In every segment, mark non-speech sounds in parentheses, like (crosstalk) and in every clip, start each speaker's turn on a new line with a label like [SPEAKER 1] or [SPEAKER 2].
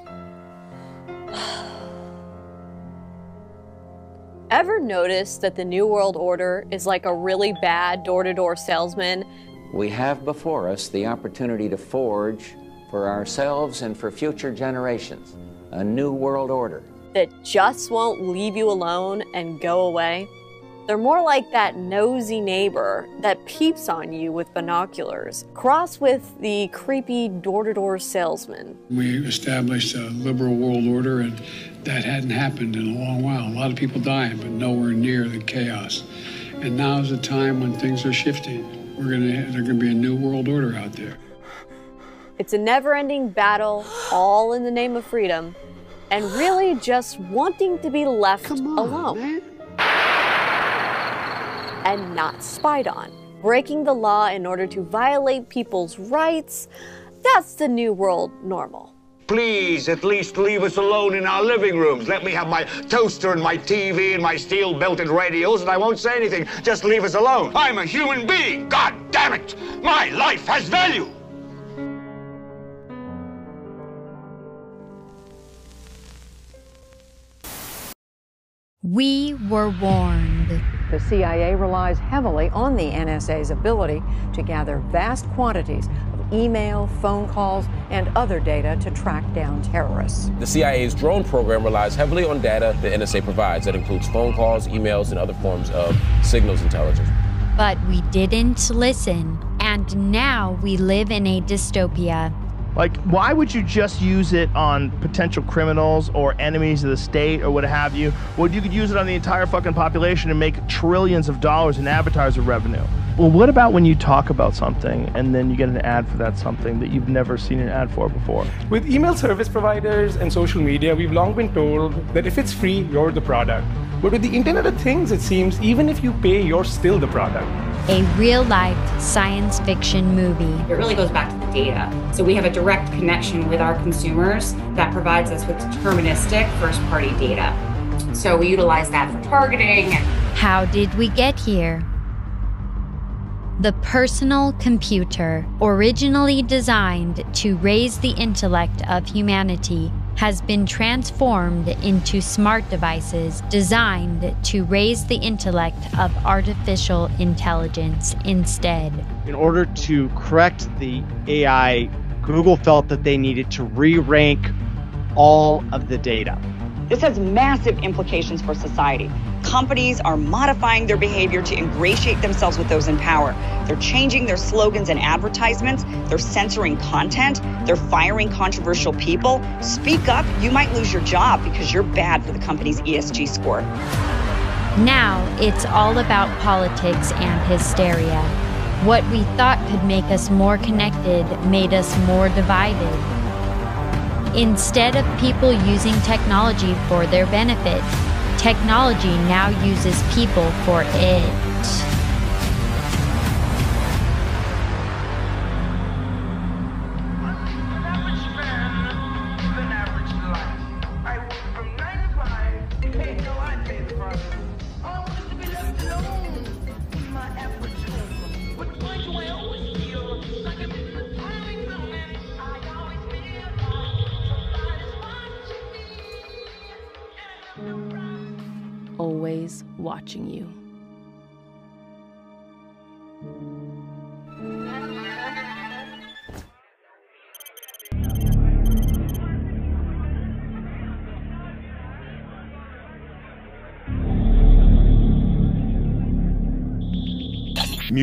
[SPEAKER 1] (sighs) Ever notice that the New World Order is like a really bad door to door salesman?
[SPEAKER 2] We have before us the opportunity to forge for ourselves and for future generations a new world order
[SPEAKER 1] that just won't leave you alone and go away. They're more like that nosy neighbor that peeps on you with binoculars, cross with the creepy door to door salesman.
[SPEAKER 3] We established a liberal world order, and that hadn't happened in a long while. A lot of people dying, but nowhere near the chaos. And now is the time when things are shifting. We're gonna, there's gonna be a new world order out there.
[SPEAKER 1] It's a never ending battle, all in the name of freedom, and really just wanting to be left
[SPEAKER 3] on,
[SPEAKER 1] alone.
[SPEAKER 3] Man.
[SPEAKER 1] And not spied on. Breaking the law in order to violate people's rights, that's the new world normal.
[SPEAKER 4] Please, at least leave us alone in our living rooms. Let me have my toaster and my TV and my steel belted radios, and I won't say anything. Just leave us alone. I'm a human being. God damn it! My life has value!
[SPEAKER 5] We were warned.
[SPEAKER 6] The CIA relies heavily on the NSA's ability to gather vast quantities of email, phone calls, and other data to track down terrorists.
[SPEAKER 7] The CIA's drone program relies heavily on data the NSA provides. That includes phone calls, emails, and other forms of signals intelligence.
[SPEAKER 5] But we didn't listen, and now we live in a dystopia.
[SPEAKER 8] Like, why would you just use it on potential criminals or enemies of the state or what have you? Well, you could use it on the entire fucking population and make trillions of dollars in advertiser revenue. Well, what about when you talk about something and then you get an ad for that something that you've never seen an ad for before?
[SPEAKER 9] With email service providers and social media, we've long been told that if it's free, you're the product. But with the Internet of Things, it seems even if you pay, you're still the product
[SPEAKER 5] a real life science fiction movie.
[SPEAKER 10] It really goes back to the data. So we have a direct connection with our consumers that provides us with deterministic first party data. So we utilize that for targeting.
[SPEAKER 5] How did we get here? The personal computer, originally designed to raise the intellect of humanity, has been transformed into smart devices designed to raise the intellect of artificial intelligence instead.
[SPEAKER 11] In order to correct the AI, Google felt that they needed to re rank all of the data.
[SPEAKER 12] This has massive implications for society. Companies are modifying their behavior to ingratiate themselves with those in power. They're changing their slogans and advertisements. They're censoring content. They're firing controversial people. Speak up, you might lose your job because you're bad for the company's ESG score.
[SPEAKER 5] Now it's all about politics and hysteria. What we thought could make us more connected made us more divided. Instead of people using technology for their benefit, technology now uses people for it.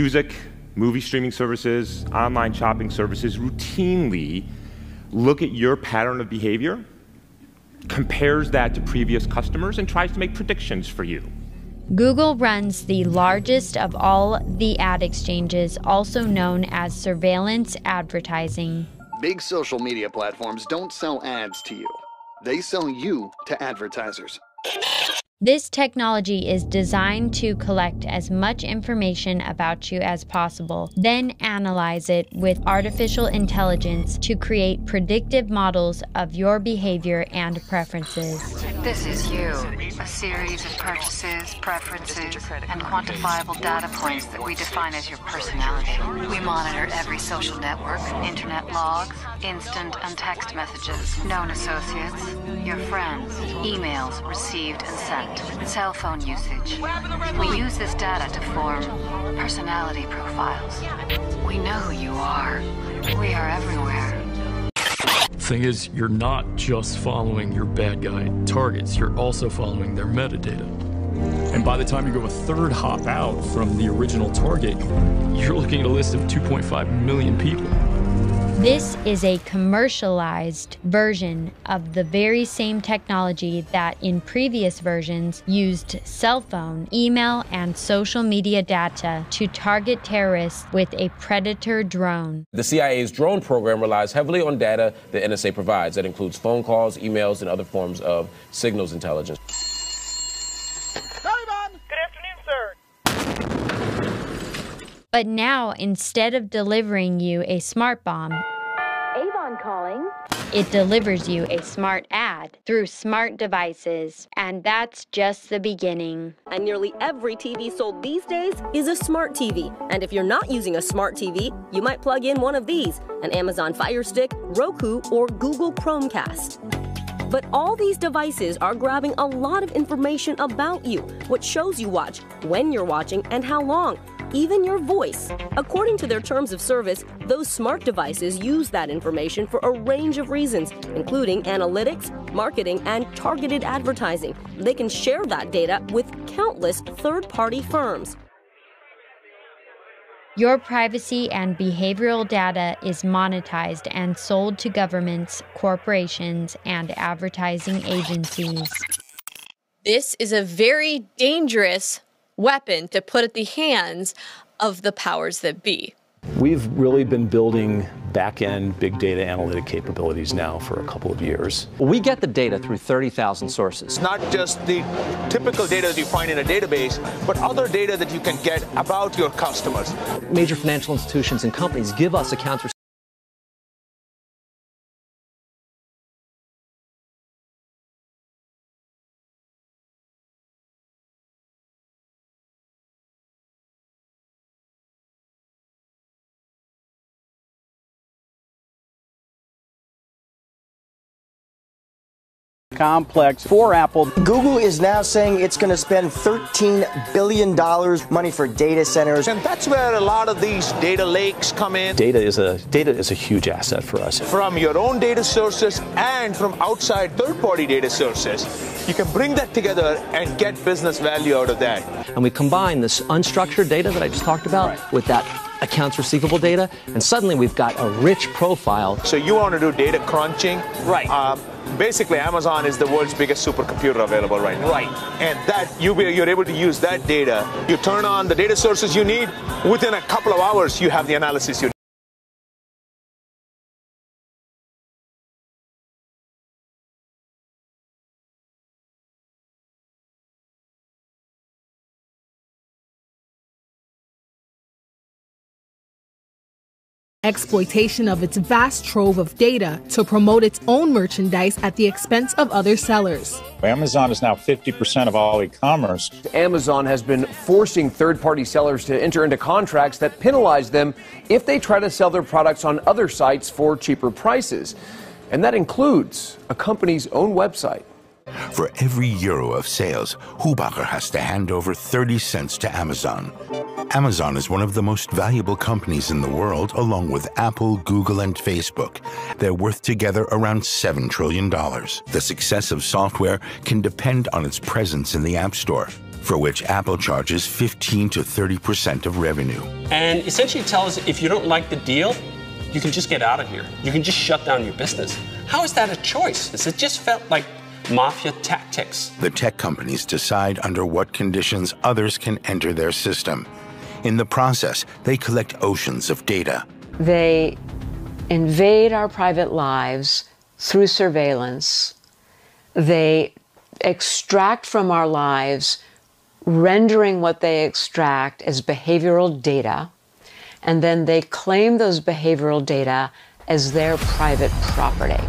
[SPEAKER 13] Music, movie streaming services, online shopping services routinely look at your pattern of behavior compares that to previous customers and tries to make predictions for you.
[SPEAKER 5] Google runs the largest of all the ad exchanges, also known as surveillance advertising.
[SPEAKER 14] Big social media platforms don't sell ads to you, they sell you to advertisers.
[SPEAKER 5] This technology is designed to collect as much information about you as possible, then analyze it with artificial intelligence to create predictive models of your behavior and preferences.
[SPEAKER 15] This is you. A series of purchases, preferences, and quantifiable data points that we define as your personality. We monitor every social network, internet logs, instant and text messages, known associates, your friends, emails received and sent, cell phone usage. We use this data to form personality profiles. We know who you are. We are everywhere.
[SPEAKER 16] Thing is, you're not just following your bad guy targets, you're also following their metadata. And by the time you go a third hop out from the original target, you're looking at a list of 2.5 million people.
[SPEAKER 5] This is a commercialized version of the very same technology that in previous versions used cell phone, email, and social media data to target terrorists with a Predator drone.
[SPEAKER 7] The CIA's drone program relies heavily on data the NSA provides. That includes phone calls, emails, and other forms of signals intelligence.
[SPEAKER 5] But now, instead of delivering you a smart bomb,
[SPEAKER 17] Avon calling.
[SPEAKER 5] it delivers you a smart ad through smart devices. And that's just the beginning.
[SPEAKER 17] And nearly every TV sold these days is a smart TV. And if you're not using a smart TV, you might plug in one of these an Amazon Fire Stick, Roku, or Google Chromecast. But all these devices are grabbing a lot of information about you what shows you watch, when you're watching, and how long. Even your voice. According to their terms of service, those smart devices use that information for a range of reasons, including analytics, marketing, and targeted advertising. They can share that data with countless third party firms.
[SPEAKER 5] Your privacy and behavioral data is monetized and sold to governments, corporations, and advertising agencies.
[SPEAKER 18] This is a very dangerous weapon to put at the hands of the powers that be.
[SPEAKER 19] We've really been building back end big data analytic capabilities now for a couple of years.
[SPEAKER 20] We get the data through 30,000 sources.
[SPEAKER 21] It's not just the typical data that you find in a database, but other data that you can get about your customers.
[SPEAKER 20] Major financial institutions and companies give us accounts
[SPEAKER 22] complex for Apple. Google is now saying it's going to spend $13 billion money for data centers.
[SPEAKER 21] And that's where a lot of these data lakes come in.
[SPEAKER 19] Data is a data is a huge asset for us.
[SPEAKER 21] From your own data sources and from outside third-party data sources. You can bring that together and get business value out of that.
[SPEAKER 20] And we combine this unstructured data that I just talked about right. with that accounts receivable data, and suddenly we've got a rich profile.
[SPEAKER 21] So you want to do data crunching?
[SPEAKER 22] Right.
[SPEAKER 21] Um, basically, Amazon is the world's biggest supercomputer available right now.
[SPEAKER 22] Right.
[SPEAKER 21] And that you you're able to use that data. You turn on the data sources you need. Within a couple of hours, you have the analysis you need.
[SPEAKER 23] Exploitation of its vast trove of data to promote its own merchandise at the expense of other sellers.
[SPEAKER 3] Amazon is now 50% of all e commerce.
[SPEAKER 24] Amazon has been forcing third party sellers to enter into contracts that penalize them if they try to sell their products on other sites for cheaper prices. And that includes a company's own website.
[SPEAKER 25] For every euro of sales, Hubacher has to hand over 30 cents to Amazon. Amazon is one of the most valuable companies in the world, along with Apple, Google, and Facebook. They're worth together around $7 trillion. The success of software can depend on its presence in the App Store, for which Apple charges 15 to 30% of revenue.
[SPEAKER 26] And essentially tells if you don't like the deal, you can just get out of here. You can just shut down your business. How is that a choice? It just felt like mafia tactics.
[SPEAKER 25] The tech companies decide under what conditions others can enter their system. In the process, they collect oceans of data.
[SPEAKER 6] They invade our private lives through surveillance. They extract from our lives, rendering what they extract as behavioral data, and then they claim those behavioral data as their private property.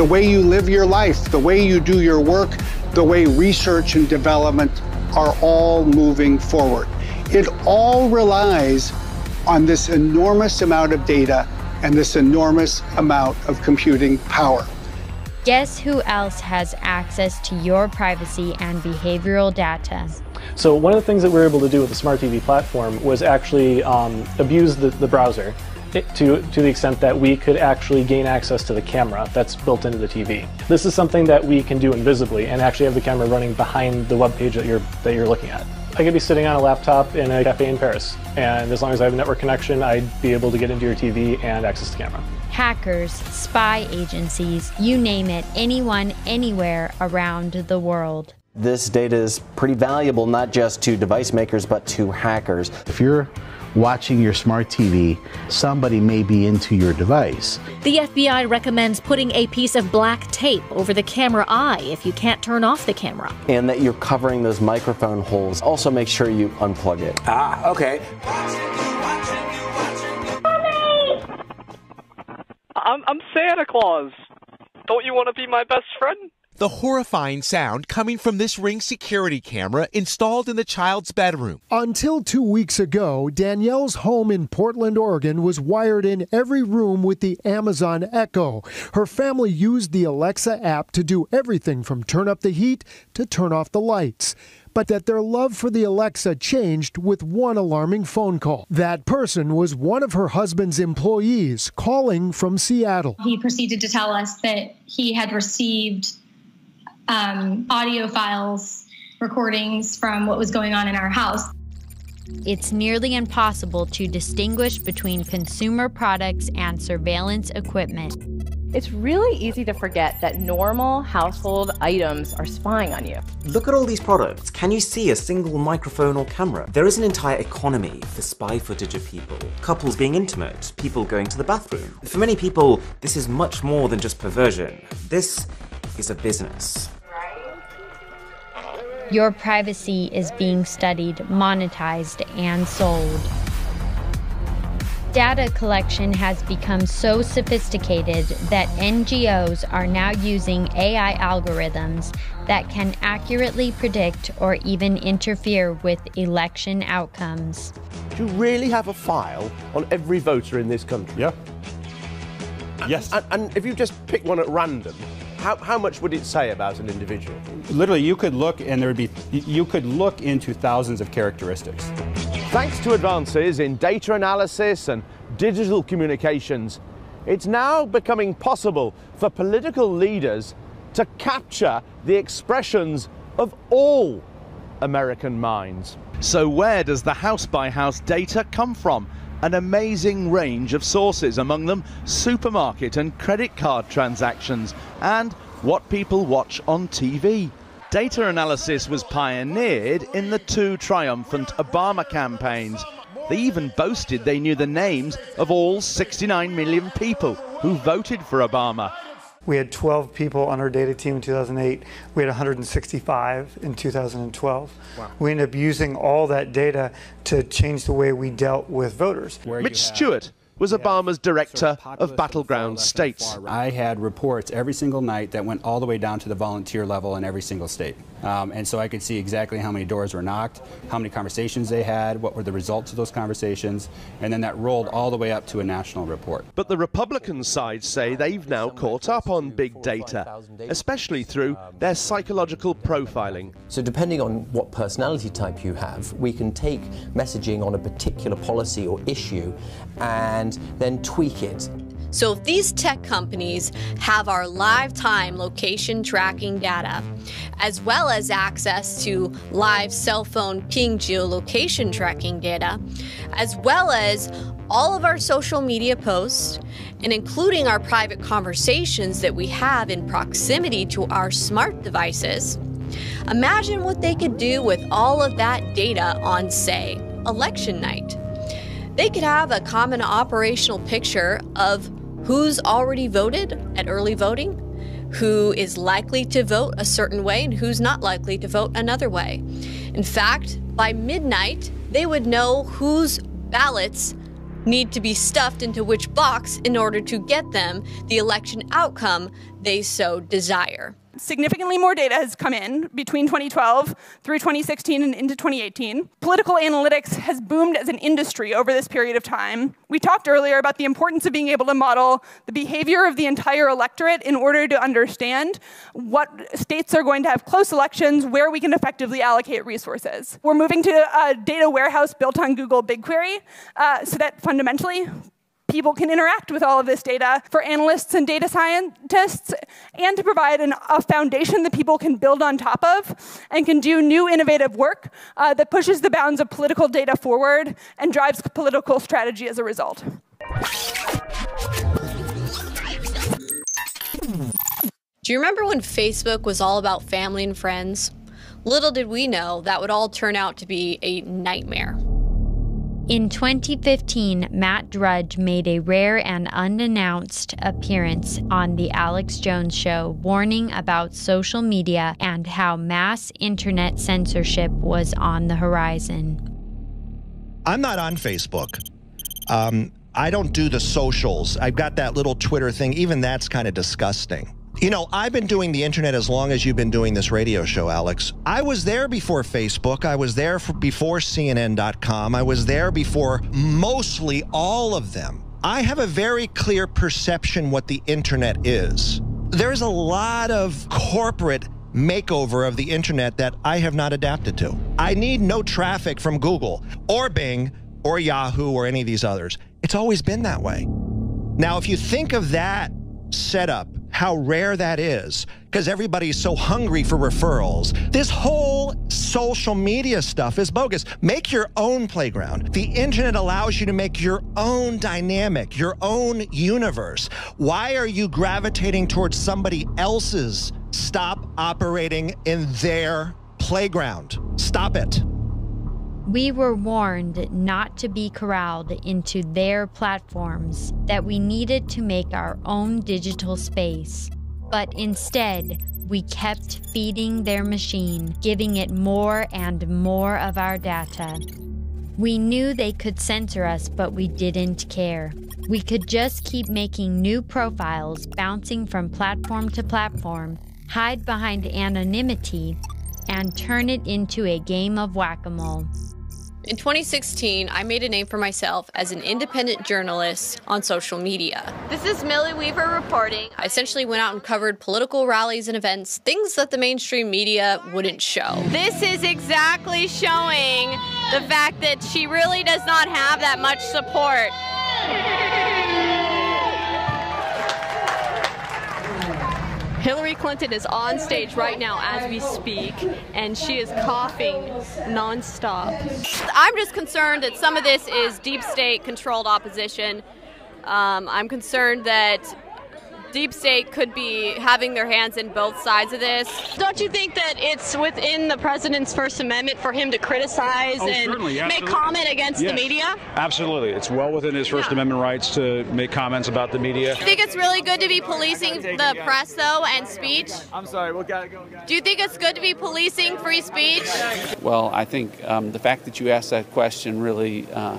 [SPEAKER 27] The way you live your life, the way you do your work,
[SPEAKER 14] the way research and development are all moving forward. It all relies on this enormous amount of data and this enormous amount of computing power.
[SPEAKER 5] Guess who else has access to your privacy and behavioral data?
[SPEAKER 28] So one of the things that we were able to do with the Smart TV platform was actually um, abuse the, the browser to, to the extent that we could actually gain access to the camera that's built into the TV. This is something that we can do invisibly and actually have the camera running behind the web page that you're, that you're looking at. I could be sitting on a laptop in a cafe in Paris, and as long as I have a network connection, I'd be able to get into your TV and access the camera.
[SPEAKER 5] Hackers, spy agencies, you name it, anyone, anywhere around the world.
[SPEAKER 29] This data is pretty valuable not just to device makers but to hackers.
[SPEAKER 30] If you're watching your smart TV, somebody may be into your device.
[SPEAKER 10] The FBI recommends putting a piece of black tape over the camera eye if you can't turn off the camera.
[SPEAKER 29] And that you're covering those microphone holes. Also make sure you unplug it.
[SPEAKER 31] Ah, okay.
[SPEAKER 32] I'm, I'm Santa Claus. Don't you want to be my best friend?
[SPEAKER 33] The horrifying sound coming from this Ring security camera installed in the child's bedroom.
[SPEAKER 34] Until two weeks ago, Danielle's home in Portland, Oregon was wired in every room with the Amazon Echo. Her family used the Alexa app to do everything from turn up the heat to turn off the lights but that their love for the Alexa changed with one alarming phone call. That person was one of her husband's employees calling from Seattle.
[SPEAKER 35] He proceeded to tell us that he had received um, audio files, recordings from what was going on in our house.
[SPEAKER 5] It's nearly impossible to distinguish between consumer products and surveillance equipment.
[SPEAKER 6] It's really easy to forget that normal household items are spying on you.
[SPEAKER 4] Look at all these products. Can you see a single microphone or camera? There is an entire economy for spy footage of people. Couples being intimate, people going to the bathroom. For many people, this is much more than just perversion. This is a business.
[SPEAKER 5] Your privacy is being studied, monetized, and sold. Data collection has become so sophisticated that NGOs are now using AI algorithms that can accurately predict or even interfere with election outcomes.
[SPEAKER 36] Do you really have a file on every voter in this country?
[SPEAKER 10] Yeah.
[SPEAKER 36] Yes. And, and if you just pick one at random, how, how much would it say about an individual?
[SPEAKER 3] Literally, you could look and there would be, you could look into thousands of characteristics.
[SPEAKER 37] Thanks to advances in data analysis and digital communications, it's now becoming possible for political leaders to capture the expressions of all American minds.
[SPEAKER 8] So, where does the house by house data come from? An amazing range of sources, among them supermarket and credit card transactions, and what people watch on TV. Data analysis was pioneered in the two triumphant Obama campaigns. They even boasted they knew the names of all 69 million people who voted for Obama.
[SPEAKER 38] We had 12 people on our data team in 2008. We had 165 in 2012. Wow. We ended up using all that data to change the way we dealt with voters.
[SPEAKER 36] Mitch Stewart was Obama's director of battleground states.
[SPEAKER 3] I had reports every single night that went all the way down to the volunteer level in every single state. Um, and so I could see exactly how many doors were knocked, how many conversations they had, what were the results of those conversations, and then that rolled all the way up to a national report.
[SPEAKER 36] But the Republican side say they've now caught up on big data, especially through their psychological profiling.
[SPEAKER 12] So depending on what personality type you have, we can take messaging on a particular policy or issue and then tweak it.
[SPEAKER 1] So if these tech companies have our live time location tracking data, as well as access to live cell phone ping geolocation tracking data, as well as all of our social media posts, and including our private conversations that we have in proximity to our smart devices, imagine what they could do with all of that data on, say, election night. They could have a common operational picture of who's already voted at early voting, who is likely to vote a certain way, and who's not likely to vote another way. In fact, by midnight, they would know whose ballots need to be stuffed into which box in order to get them the election outcome they so desire.
[SPEAKER 39] Significantly more data has come in between 2012 through 2016 and into 2018. Political analytics has boomed as an industry over this period of time. We talked earlier about the importance of being able to model the behavior of the entire electorate in order to understand what states are going to have close elections, where we can effectively allocate resources. We're moving to a data warehouse built on Google BigQuery uh, so that fundamentally people can interact with all of this data for analysts and data scientists and to provide an, a foundation that people can build on top of and can do new innovative work uh, that pushes the bounds of political data forward and drives political strategy as a result.
[SPEAKER 1] Do you remember when Facebook was all about family and friends? Little did we know that would all turn out to be a nightmare.
[SPEAKER 5] In 2015, Matt Drudge made a rare and unannounced appearance on The Alex Jones Show, warning about social media and how mass internet censorship was on the horizon.
[SPEAKER 40] I'm not on Facebook. Um, I don't do the socials. I've got that little Twitter thing. Even that's kind of disgusting. You know, I've been doing the internet as long as you've been doing this radio show, Alex. I was there before Facebook. I was there before CNN.com. I was there before mostly all of them. I have a very clear perception what the internet is. There's a lot of corporate makeover of the internet that I have not adapted to. I need no traffic from Google or Bing or Yahoo or any of these others. It's always been that way. Now, if you think of that setup how rare that is because everybody's so hungry for referrals. This whole social media stuff is bogus. Make your own playground. The internet allows you to make your own dynamic, your own universe. Why are you gravitating towards somebody else's? Stop operating in their playground. Stop it.
[SPEAKER 5] We were warned not to be corralled into their platforms, that we needed to make our own digital space. But instead, we kept feeding their machine, giving it more and more of our data. We knew they could censor us, but we didn't care. We could just keep making new profiles, bouncing from platform to platform, hide behind anonymity, and turn it into a game of whack a mole.
[SPEAKER 1] In 2016, I made a name for myself as an independent journalist on social media. This is Millie Weaver reporting. I essentially went out and covered political rallies and events, things that the mainstream media wouldn't show.
[SPEAKER 41] This is exactly showing the fact that she really does not have that much support.
[SPEAKER 1] Hillary Clinton is on stage right now as we speak, and she is coughing nonstop. I'm just concerned that some of this is deep state controlled opposition. Um, I'm concerned that deep state could be having their hands in both sides of this. Don't you think that it's within the president's First Amendment for him to criticize
[SPEAKER 42] oh,
[SPEAKER 1] and make comment against
[SPEAKER 42] yes.
[SPEAKER 1] the media?
[SPEAKER 42] Absolutely. It's well within his First yeah. Amendment rights to make comments about the media.
[SPEAKER 1] Do you think it's really good to be policing the press, though, and speech?
[SPEAKER 42] I'm sorry, we'll gotta go.
[SPEAKER 1] Do you think it's good to be policing free speech?
[SPEAKER 43] Well, I think um, the fact that you asked that question really uh,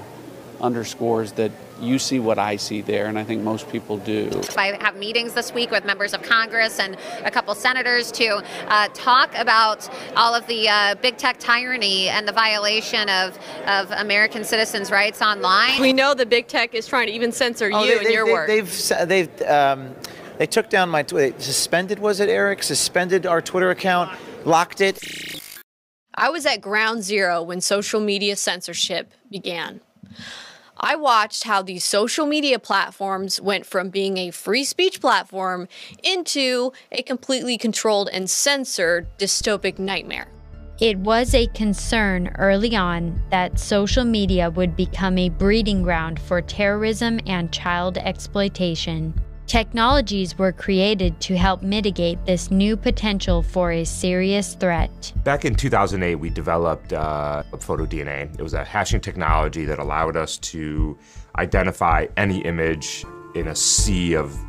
[SPEAKER 43] underscores that you see what I see there, and I think most people do.
[SPEAKER 44] I have meetings this week with members of Congress and a couple senators to uh, talk about all of the uh, big tech tyranny and the violation of, of American citizens' rights online.
[SPEAKER 1] We know the big tech is trying to even censor
[SPEAKER 4] oh,
[SPEAKER 1] you
[SPEAKER 4] they,
[SPEAKER 1] and your
[SPEAKER 4] they,
[SPEAKER 1] work.
[SPEAKER 4] They've, they've, um, they took down my, suspended, was it, Eric? Suspended our Twitter account, locked it.
[SPEAKER 1] I was at ground zero when social media censorship began. I watched how these social media platforms went from being a free speech platform into a completely controlled and censored dystopic nightmare.
[SPEAKER 5] It was a concern early on that social media would become a breeding ground for terrorism and child exploitation. Technologies were created to help mitigate this new potential for a serious threat.
[SPEAKER 13] Back in 2008, we developed uh, PhotoDNA. It was a hashing technology that allowed us to identify any image in a sea of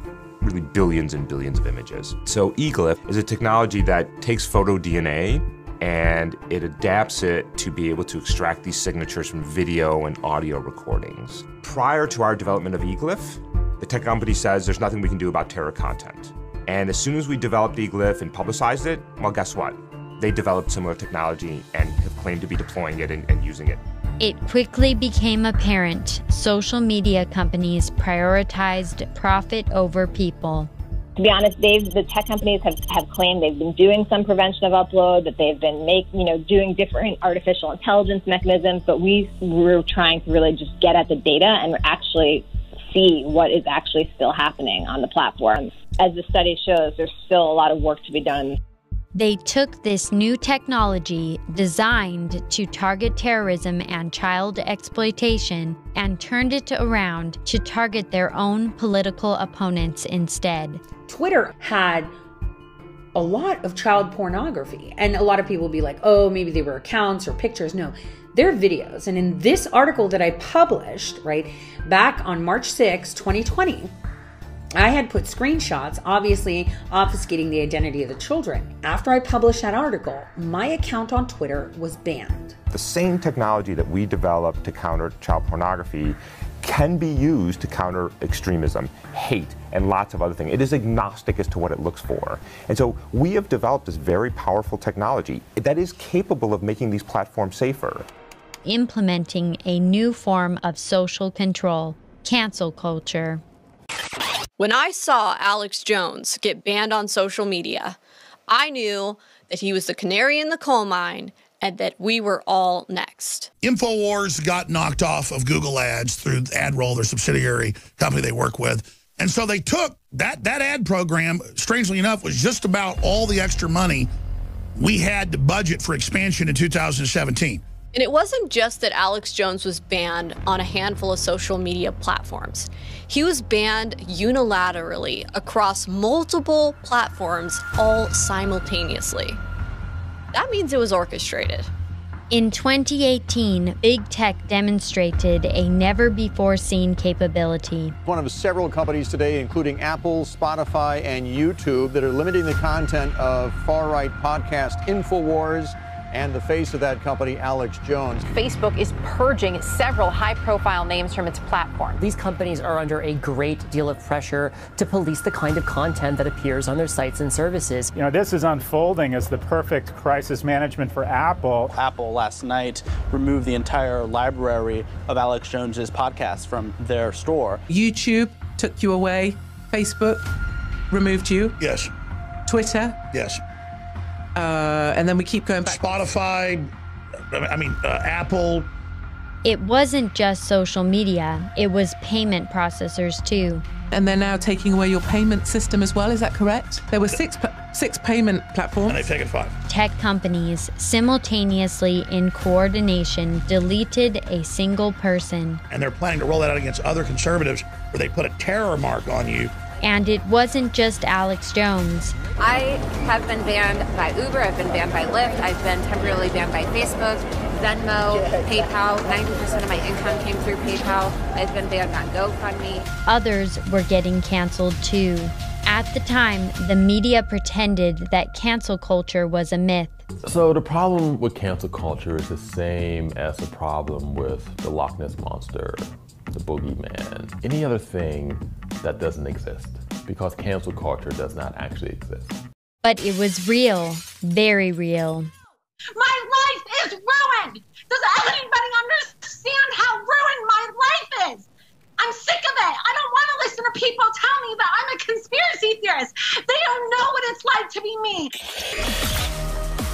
[SPEAKER 13] really billions and billions of images. So eGlyph is a technology that takes PhotoDNA and it adapts it to be able to extract these signatures from video and audio recordings. Prior to our development of eGlyph, the tech company says there's nothing we can do about terror content. And as soon as we developed eGlyph and publicized it, well, guess what? They developed similar technology and have claimed to be deploying it and, and using it.
[SPEAKER 5] It quickly became apparent social media companies prioritized profit over people.
[SPEAKER 15] To be honest, they've the tech companies have, have claimed they've been doing some prevention of upload, that they've been make you know doing different artificial intelligence mechanisms, but we were trying to really just get at the data and actually see what is actually still happening on the platform. As the study shows, there's still a lot of work to be done.
[SPEAKER 5] They took this new technology designed to target terrorism and child exploitation and turned it around to target their own political opponents instead.
[SPEAKER 45] Twitter had a lot of child pornography, and a lot of people will be like, oh, maybe they were accounts or pictures. No, they're videos. And in this article that I published, right, back on March 6, 2020, I had put screenshots, obviously obfuscating the identity of the children. After I published that article, my account on Twitter was banned.
[SPEAKER 13] The same technology that we developed to counter child pornography can be used to counter extremism, hate, and lots of other things. It is agnostic as to what it looks for. And so we have developed this very powerful technology that is capable of making these platforms safer.
[SPEAKER 5] Implementing a new form of social control, cancel culture.
[SPEAKER 1] When I saw Alex Jones get banned on social media, I knew that he was the canary in the coal mine and that we were all next.
[SPEAKER 46] InfoWars got knocked off of Google Ads through AdRoll, their subsidiary company they work with. And so they took that, that ad program, strangely enough, was just about all the extra money we had to budget for expansion in 2017.
[SPEAKER 1] And it wasn't just that Alex Jones was banned on a handful of social media platforms. He was banned unilaterally across multiple platforms all simultaneously. That means it was orchestrated.
[SPEAKER 5] In 2018, Big Tech demonstrated a never before seen capability.
[SPEAKER 47] One of several companies today, including Apple, Spotify, and YouTube, that are limiting the content of far right podcast InfoWars and the face of that company, Alex Jones.
[SPEAKER 48] Facebook is purging several high profile names from its platform.
[SPEAKER 49] These companies are under a great deal of pressure to police the kind of content that appears on their sites and services.
[SPEAKER 50] You know, this is unfolding as the perfect crisis management for Apple.
[SPEAKER 51] Apple last night removed the entire library of Alex Jones's podcasts from their store.
[SPEAKER 52] YouTube took you away, Facebook removed you.
[SPEAKER 46] Yes.
[SPEAKER 52] Twitter.
[SPEAKER 46] Yes.
[SPEAKER 52] Uh, and then we keep going back.
[SPEAKER 46] Spotify, I mean, uh, Apple.
[SPEAKER 5] It wasn't just social media, it was payment processors too.
[SPEAKER 52] And they're now taking away your payment system as well, is that correct? There were six, six payment platforms.
[SPEAKER 46] And they've taken five.
[SPEAKER 5] Tech companies simultaneously, in coordination, deleted a single person.
[SPEAKER 46] And they're planning to roll that out against other conservatives where they put a terror mark on you
[SPEAKER 5] and it wasn't just Alex Jones.
[SPEAKER 44] I have been banned by Uber, I've been banned by Lyft, I've been temporarily banned by Facebook, Venmo, PayPal. 90% of my income came through PayPal. I've been banned on GoFundMe.
[SPEAKER 5] Others were getting canceled too. At the time, the media pretended that cancel culture was a myth.
[SPEAKER 4] So, the problem with cancel culture is the same as the problem with the Loch Ness Monster, the boogeyman, any other thing that doesn't exist because cancel culture does not actually exist.
[SPEAKER 5] But it was real, very real.
[SPEAKER 35] My life is ruined! Does anybody understand how ruined my life is? I'm sick of it. I don't want to listen to people tell me that I'm a conspiracy theorist. They don't know what it's like to be me.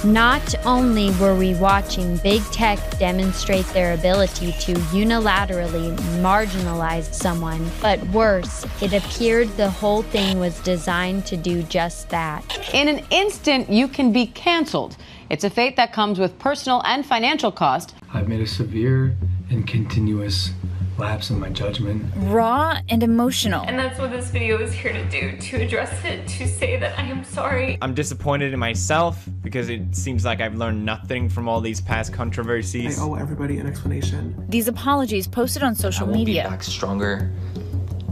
[SPEAKER 5] Not only were we watching big tech demonstrate their ability to unilaterally marginalize someone, but worse, it appeared the whole thing was designed to do just that.
[SPEAKER 53] In an instant, you can be canceled. It's a fate that comes with personal and financial cost.
[SPEAKER 54] I've made a severe and continuous lapse in my judgment.
[SPEAKER 10] Raw and emotional.
[SPEAKER 55] And that's what this video is here to do to address it, to say that I am sorry.
[SPEAKER 56] I'm disappointed in myself because it seems like I've learned nothing from all these past controversies.
[SPEAKER 54] I owe everybody an explanation.
[SPEAKER 10] These apologies posted on social
[SPEAKER 57] I will
[SPEAKER 10] media.
[SPEAKER 57] Be back stronger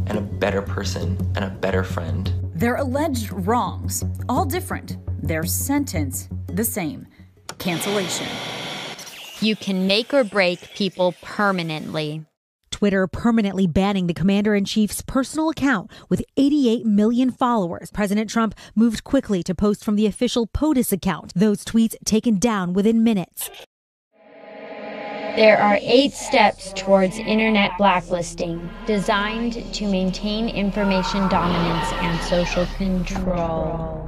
[SPEAKER 57] and a better person and a better friend.
[SPEAKER 10] Their alleged wrongs, all different. Their sentence, the same cancellation.
[SPEAKER 5] You can make or break people permanently.
[SPEAKER 58] Twitter permanently banning the commander in chief's personal account with 88 million followers. President Trump moved quickly to post from the official POTUS account, those tweets taken down within minutes.
[SPEAKER 5] There are eight steps towards internet blacklisting designed to maintain information dominance and social control.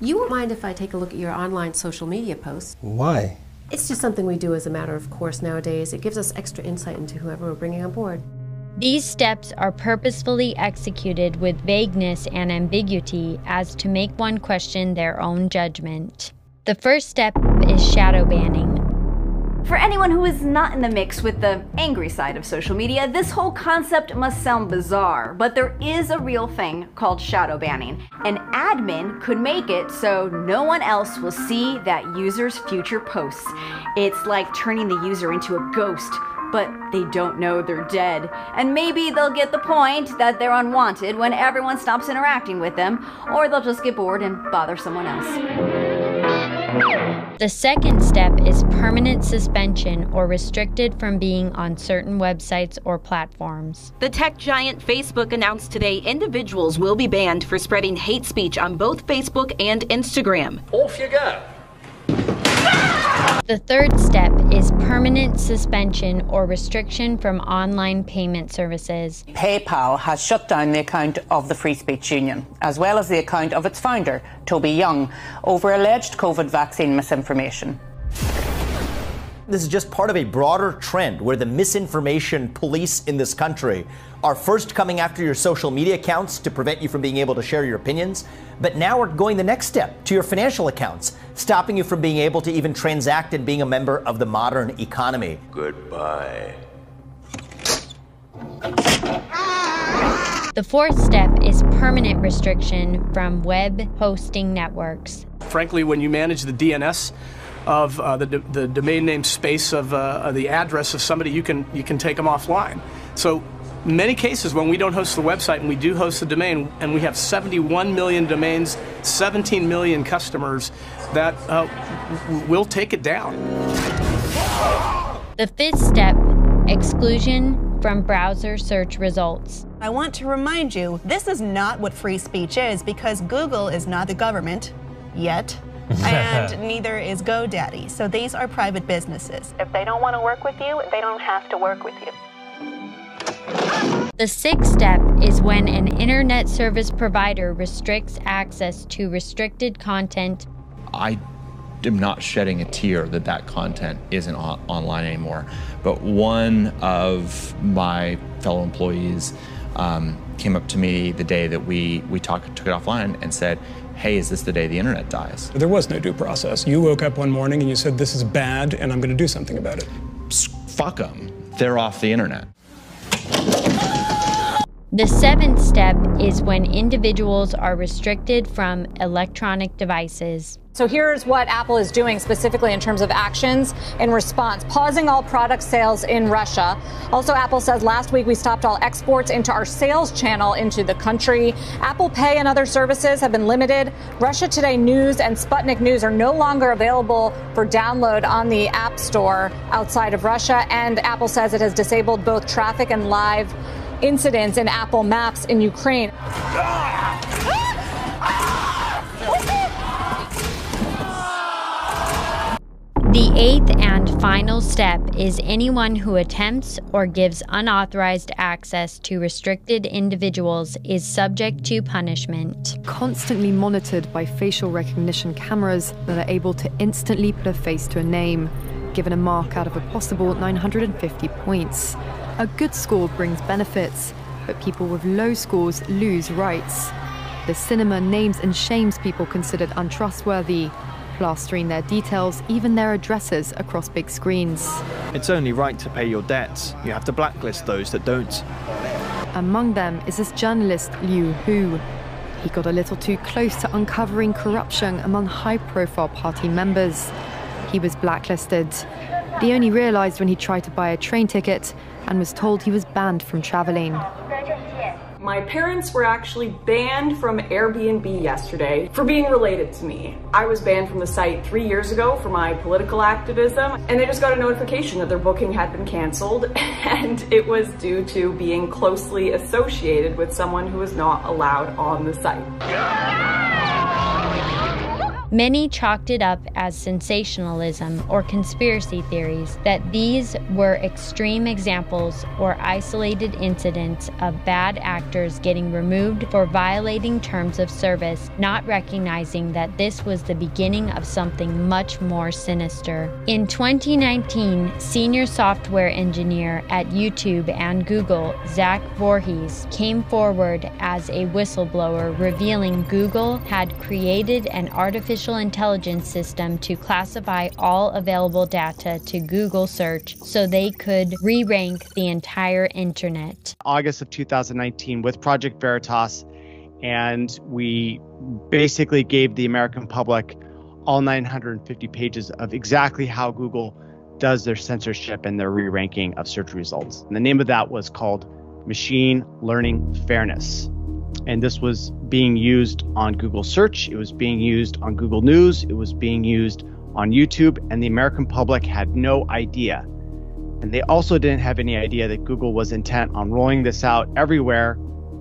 [SPEAKER 59] You won't mind if I take a look at your online social media posts.
[SPEAKER 60] Why?
[SPEAKER 59] It's just something we do as a matter of course nowadays. It gives us extra insight into whoever we're bringing on board.
[SPEAKER 5] These steps are purposefully executed with vagueness and ambiguity as to make one question their own judgment. The first step is shadow banning.
[SPEAKER 61] For anyone who is not in the mix with the angry side of social media, this whole concept must sound bizarre, but there is a real thing called shadow banning. An admin could make it so no one else will see that user's future posts. It's like turning the user into a ghost, but they don't know they're dead. And maybe they'll get the point that they're unwanted when everyone stops interacting with them, or they'll just get bored and bother someone else.
[SPEAKER 5] The second step is permanent suspension or restricted from being on certain websites or platforms.
[SPEAKER 62] The tech giant Facebook announced today individuals will be banned for spreading hate speech on both Facebook and Instagram.
[SPEAKER 63] Off you go.
[SPEAKER 5] The third step is permanent suspension or restriction from online payment services.
[SPEAKER 10] PayPal has shut down the account of the Free Speech Union, as well as the account of its founder, Toby Young, over alleged COVID vaccine misinformation.
[SPEAKER 64] This is just part of a broader trend where the misinformation police in this country are first coming after your social media accounts to prevent you from being able to share your opinions, but now we're going the next step to your financial accounts, stopping you from being able to even transact and being a member of the modern economy.
[SPEAKER 63] Goodbye.
[SPEAKER 5] The fourth step is permanent restriction from web hosting networks.
[SPEAKER 35] Frankly, when you manage the DNS, of uh, the, the domain name space of, uh, of the address of somebody, you can you can take them offline. So many cases when we don't host the website and we do host the domain and we have 71 million domains 17 million customers that uh, will take it down.
[SPEAKER 5] The fifth step exclusion from browser search results.
[SPEAKER 65] I want to remind you this is not what free speech is because google is not the government yet (laughs) and neither is GoDaddy. So these are private businesses. If they don't want to work with you, they don't have to work with you.
[SPEAKER 5] The sixth step is when an internet service provider restricts access to restricted content.
[SPEAKER 66] I am not shedding a tear that that content isn't on- online anymore. But one of my fellow employees um, came up to me the day that we, we talk, took it offline and said, hey, is this the day the internet dies?
[SPEAKER 67] There was no due process. You woke up one morning and you said, this is bad and I'm going to do something about it.
[SPEAKER 66] Fuck them. They're off the internet.
[SPEAKER 5] The seventh step is when individuals are restricted from electronic devices.
[SPEAKER 68] So here's what Apple is doing specifically in terms of actions in response, pausing all product sales in Russia. Also, Apple says last week we stopped all exports into our sales channel into the country. Apple Pay and other services have been limited. Russia Today News and Sputnik News are no longer available for download on the App Store outside of Russia. And Apple says it has disabled both traffic and live incidents in Apple Maps in Ukraine. Ah! Ah!
[SPEAKER 5] The eighth and final step is anyone who attempts or gives unauthorized access to restricted individuals is subject to punishment.
[SPEAKER 69] Constantly monitored by facial recognition cameras that are able to instantly put a face to a name, given a mark out of a possible 950 points. A good score brings benefits, but people with low scores lose rights. The cinema names and shames people considered untrustworthy plastering their details, even their addresses, across big screens.
[SPEAKER 70] It's only right to pay your debts. You have to blacklist those that don't.
[SPEAKER 69] Among them is this journalist Liu Hu. He got a little too close to uncovering corruption among high profile party members. He was blacklisted. He only realized when he tried to buy a train ticket and was told he was banned from traveling.
[SPEAKER 71] My parents were actually banned from Airbnb yesterday for being related to me. I was banned from the site three years ago for my political activism, and they just got a notification that their booking had been canceled, (laughs) and it was due to being closely associated with someone who was not allowed on the site.
[SPEAKER 5] Many chalked it up as sensationalism or conspiracy theories that these were extreme examples or isolated incidents of bad actors getting removed for violating terms of service, not recognizing that this was the beginning of something much more sinister. In 2019, senior software engineer at YouTube and Google, Zach Vorhies, came forward as a whistleblower revealing Google had created an artificial artificial intelligence system to classify all available data to Google search so they could re rank the entire internet.
[SPEAKER 11] August of 2019 with Project Veritas, and we basically gave the American public all 950 pages of exactly how Google does their censorship and their re ranking of search results. And the name of that was called Machine Learning Fairness and this was being used on Google Search, it was being used on Google News, it was being used on YouTube, and the American public had no idea. And they also didn't have any idea that Google was intent on rolling this out everywhere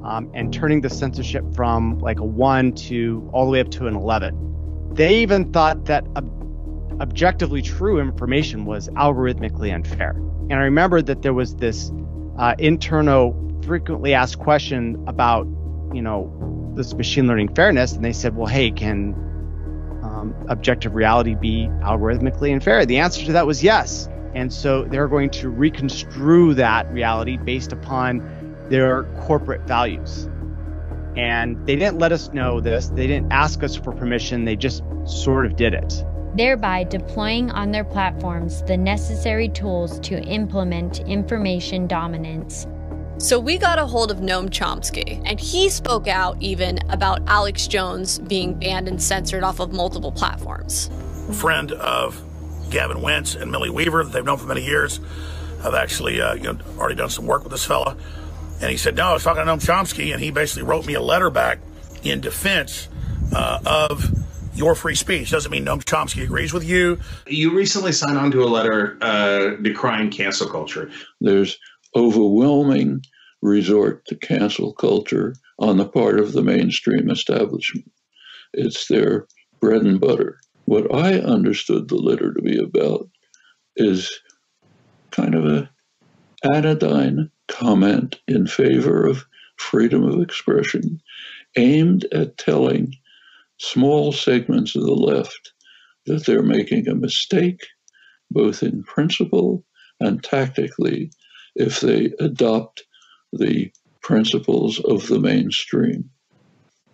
[SPEAKER 11] um, and turning the censorship from like a one to all the way up to an 11. They even thought that ob- objectively true information was algorithmically unfair. And I remember that there was this uh, internal, frequently asked question about you know, this machine learning fairness, and they said, well, hey, can um, objective reality be algorithmically unfair? The answer to that was yes. And so they're going to reconstrue that reality based upon their corporate values. And they didn't let us know this, they didn't ask us for permission, they just sort of did it.
[SPEAKER 5] Thereby deploying on their platforms the necessary tools to implement information dominance
[SPEAKER 72] so we got a hold of Noam Chomsky, and he spoke out even about Alex Jones being banned and censored off of multiple platforms.
[SPEAKER 46] Friend of Gavin Wince and Millie Weaver that they've known for many years. I've actually uh, you know, already done some work with this fella. And he said, no, I was talking to Noam Chomsky, and he basically wrote me a letter back in defense uh, of your free speech. Doesn't mean Noam Chomsky agrees with you.
[SPEAKER 60] You recently signed on to a letter uh, decrying cancel culture.
[SPEAKER 73] There's overwhelming resort to cancel culture on the part of the mainstream establishment. It's their bread and butter. What I understood the letter to be about is kind of a anodyne comment in favor of freedom of expression aimed at telling small segments of the left that they're making a mistake, both in principle and tactically, if they adopt the principles of the mainstream.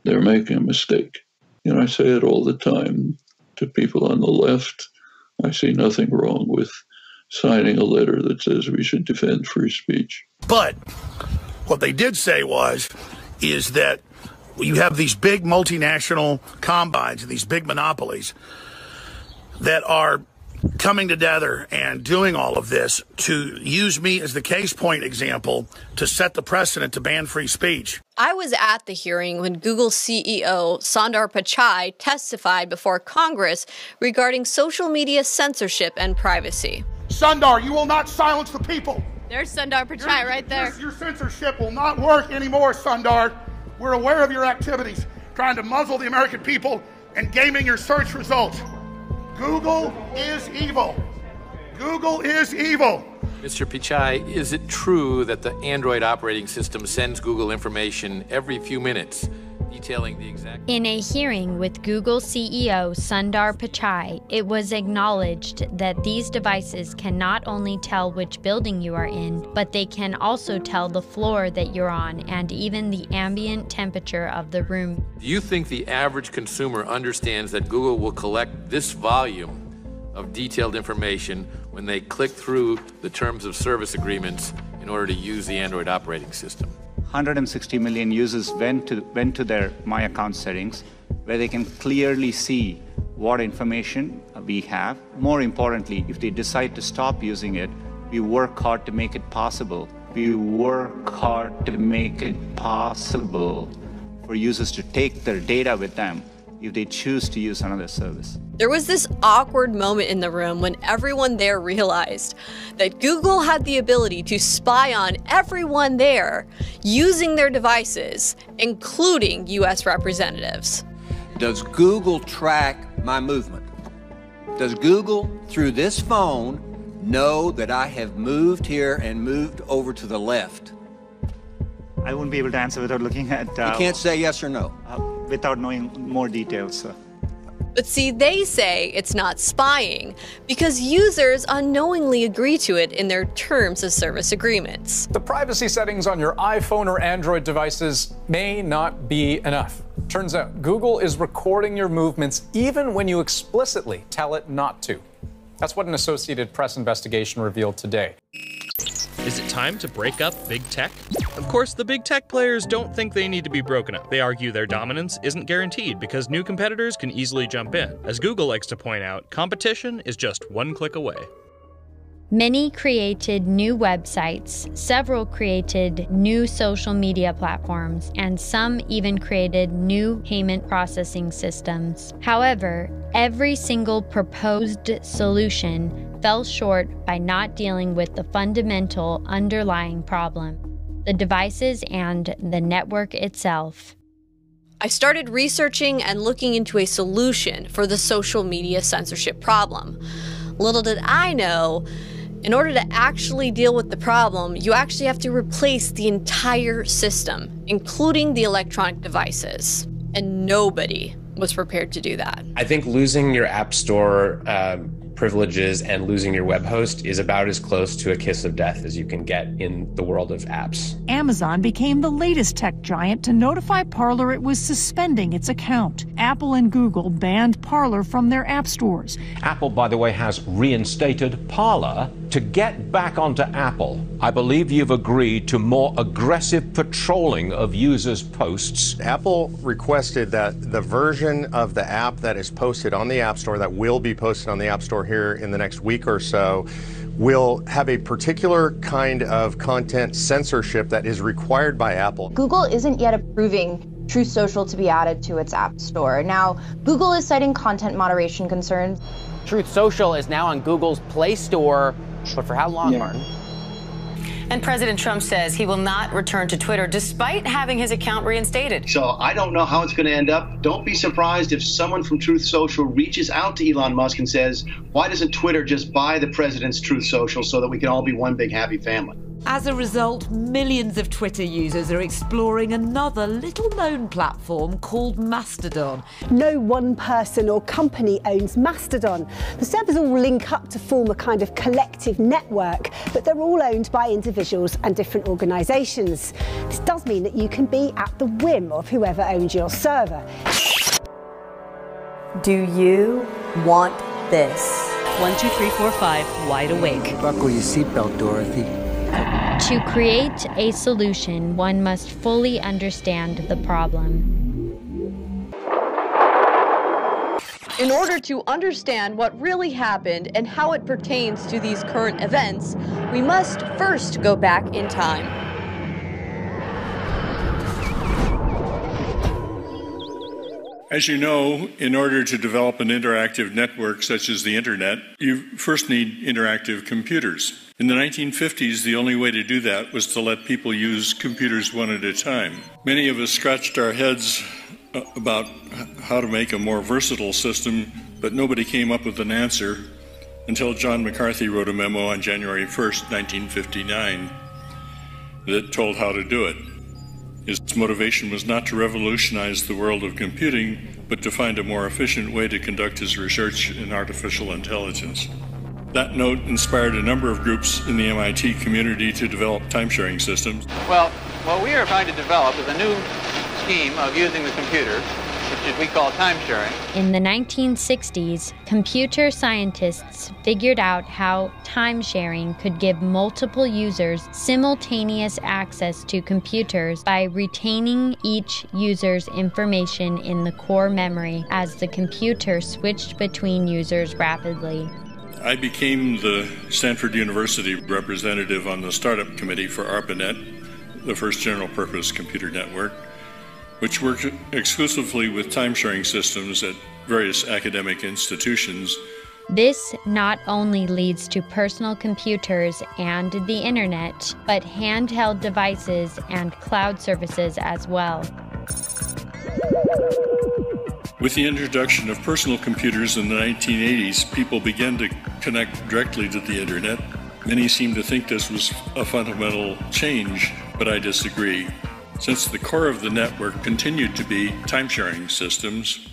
[SPEAKER 73] They're making a mistake. And I say it all the time to people on the left. I see nothing wrong with signing a letter that says we should defend free speech.
[SPEAKER 46] But what they did say was, is that you have these big multinational combines and these big monopolies that are coming together and doing all of this to use me as the case point example to set the precedent to ban free speech.
[SPEAKER 72] I was at the hearing when Google CEO Sundar Pichai testified before Congress regarding social media censorship and privacy.
[SPEAKER 46] Sundar, you will not silence the people.
[SPEAKER 72] There's Sundar Pichai your, right there.
[SPEAKER 46] Your, your censorship will not work anymore, Sundar. We're aware of your activities, trying to muzzle the American people and gaming your search results. Google is evil. Google is evil.
[SPEAKER 63] Mr. Pichai, is it true that the Android operating system sends Google information every few minutes detailing the exact.
[SPEAKER 5] In a hearing with Google CEO Sundar Pichai, it was acknowledged that these devices can not only tell which building you are in, but they can also tell the floor that you're on and even the ambient temperature of the room.
[SPEAKER 63] Do you think the average consumer understands that Google will collect this volume of detailed information when they click through the terms of service agreements in order to use the Android operating system?
[SPEAKER 74] 160 million users went to, went to their My Account settings where they can clearly see what information we have. More importantly, if they decide to stop using it, we work hard to make it possible
[SPEAKER 75] we work hard to make it possible for users to take their data with them if they choose to use another service.
[SPEAKER 1] There was this awkward moment in the room when everyone there realized that Google had the ability to spy on everyone there using their devices, including US representatives.
[SPEAKER 76] Does Google track my movement? Does Google, through this phone, know that I have moved here and moved over to the left?
[SPEAKER 75] I wouldn't be able to answer without looking at. Uh,
[SPEAKER 76] you can't say yes or no.
[SPEAKER 75] Uh, without knowing more details.
[SPEAKER 1] But see, they say it's not spying because users unknowingly agree to it in their terms of service agreements.
[SPEAKER 77] The privacy settings on your iPhone or Android devices may not be enough. Turns out Google is recording your movements even when you explicitly tell it not to. That's what an Associated Press investigation revealed today.
[SPEAKER 78] Is it time to break up big tech? Of course, the big tech players don't think they need to be broken up. They argue their dominance isn't guaranteed because new competitors can easily jump in. As Google likes to point out, competition is just one click away.
[SPEAKER 5] Many created new websites, several created new social media platforms, and some even created new payment processing systems. However, every single proposed solution fell short by not dealing with the fundamental underlying problem the devices and the network itself.
[SPEAKER 1] I started researching and looking into a solution for the social media censorship problem. Little did I know, in order to actually deal with the problem, you actually have to replace the entire system, including the electronic devices. And nobody was prepared to do that.
[SPEAKER 79] I think losing your App Store um, privileges and losing your web host is about as close to a kiss of death as you can get in the world of apps.
[SPEAKER 80] Amazon became the latest tech giant to notify Parler it was suspending its account. Apple and Google banned Parler from their app stores.
[SPEAKER 12] Apple, by the way, has reinstated Parler to get back onto Apple. I believe you've agreed to more aggressive patrolling of users' posts.
[SPEAKER 47] Apple requested that the version of the app that is posted on the App Store, that will be posted on the App Store here in the next week or so, will have a particular kind of content censorship that is required by Apple.
[SPEAKER 10] Google isn't yet approving Truth Social to be added to its App Store. Now, Google is citing content moderation concerns.
[SPEAKER 81] Truth Social is now on Google's Play Store, but for how long, yeah. Martin?
[SPEAKER 48] And President Trump says he will not return to Twitter despite having his account reinstated.
[SPEAKER 74] So I don't know how it's going to end up. Don't be surprised if someone from Truth Social reaches out to Elon Musk and says, why doesn't Twitter just buy the president's Truth Social so that we can all be one big happy family?
[SPEAKER 82] As a result, millions of Twitter users are exploring another little known platform called Mastodon.
[SPEAKER 61] No one person or company owns Mastodon. The servers all link up to form a kind of collective network, but they're all owned by individuals and different organisations. This does mean that you can be at the whim of whoever owns your server.
[SPEAKER 83] Do you want this?
[SPEAKER 84] One, two, three, four, five, wide awake.
[SPEAKER 85] Buckle your seatbelt, Dorothy.
[SPEAKER 5] To create a solution, one must fully understand the problem.
[SPEAKER 1] In order to understand what really happened and how it pertains to these current events, we must first go back in time.
[SPEAKER 86] As you know, in order to develop an interactive network such as the internet, you first need interactive computers. In the 1950s, the only way to do that was to let people use computers one at a time. Many of us scratched our heads uh, about how to make a more versatile system, but nobody came up with an answer until John McCarthy wrote a memo on January 1st, 1959, that told how to do it. His motivation was not to revolutionize the world of computing, but to find a more efficient way to conduct his research in artificial intelligence. That note inspired a number of groups in the MIT community to develop time-sharing systems.
[SPEAKER 87] Well, what we are trying to develop is a new scheme of using the computer, which we call time sharing.
[SPEAKER 5] In the 1960s, computer scientists figured out how time sharing could give multiple users simultaneous access to computers by retaining each user's information in the core memory as the computer switched between users rapidly.
[SPEAKER 86] I became the Stanford University representative on the startup committee for ARPANET, the first general purpose computer network, which worked exclusively with time sharing systems at various academic institutions.
[SPEAKER 5] This not only leads to personal computers and the internet, but handheld devices and cloud services as well.
[SPEAKER 86] With the introduction of personal computers in the 1980s, people began to connect directly to the internet. Many seem to think this was a fundamental change, but I disagree. Since the core of the network continued to be time sharing systems,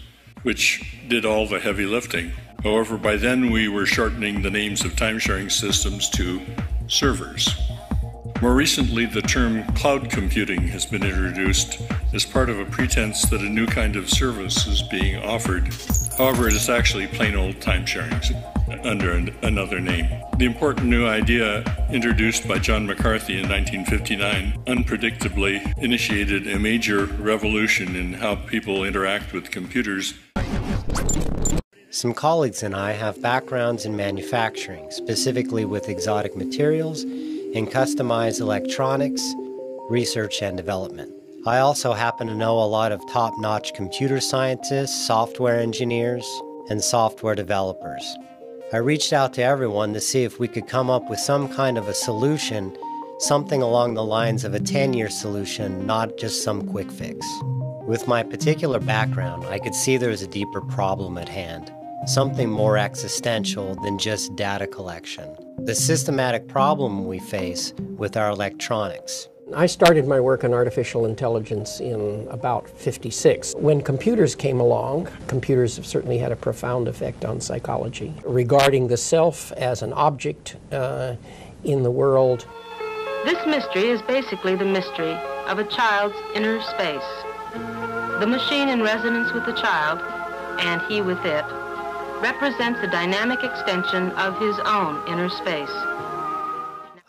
[SPEAKER 86] which did all the heavy lifting. However, by then we were shortening the names of time sharing systems to servers. More recently, the term cloud computing has been introduced as part of a pretense that a new kind of service is being offered. However, it is actually plain old time sharing under an, another name. The important new idea introduced by John McCarthy in 1959 unpredictably initiated a major revolution in how people interact with computers.
[SPEAKER 88] Some colleagues and I have backgrounds in manufacturing, specifically with exotic materials and customized electronics, research and development. I also happen to know a lot of top notch computer scientists, software engineers, and software developers. I reached out to everyone to see if we could come up with some kind of a solution, something along the lines of a 10 year solution, not just some quick fix. With my particular background, I could see there was a deeper problem at hand, something more existential than just data collection. The systematic problem we face with our electronics.
[SPEAKER 89] I started my work on artificial intelligence in about 56. When computers came along, computers have certainly had a profound effect on psychology. Regarding the self as an object uh, in the world.
[SPEAKER 90] This mystery is basically the mystery of a child's inner space. The machine in resonance with the child, and he with it, represents a dynamic extension of his own inner space.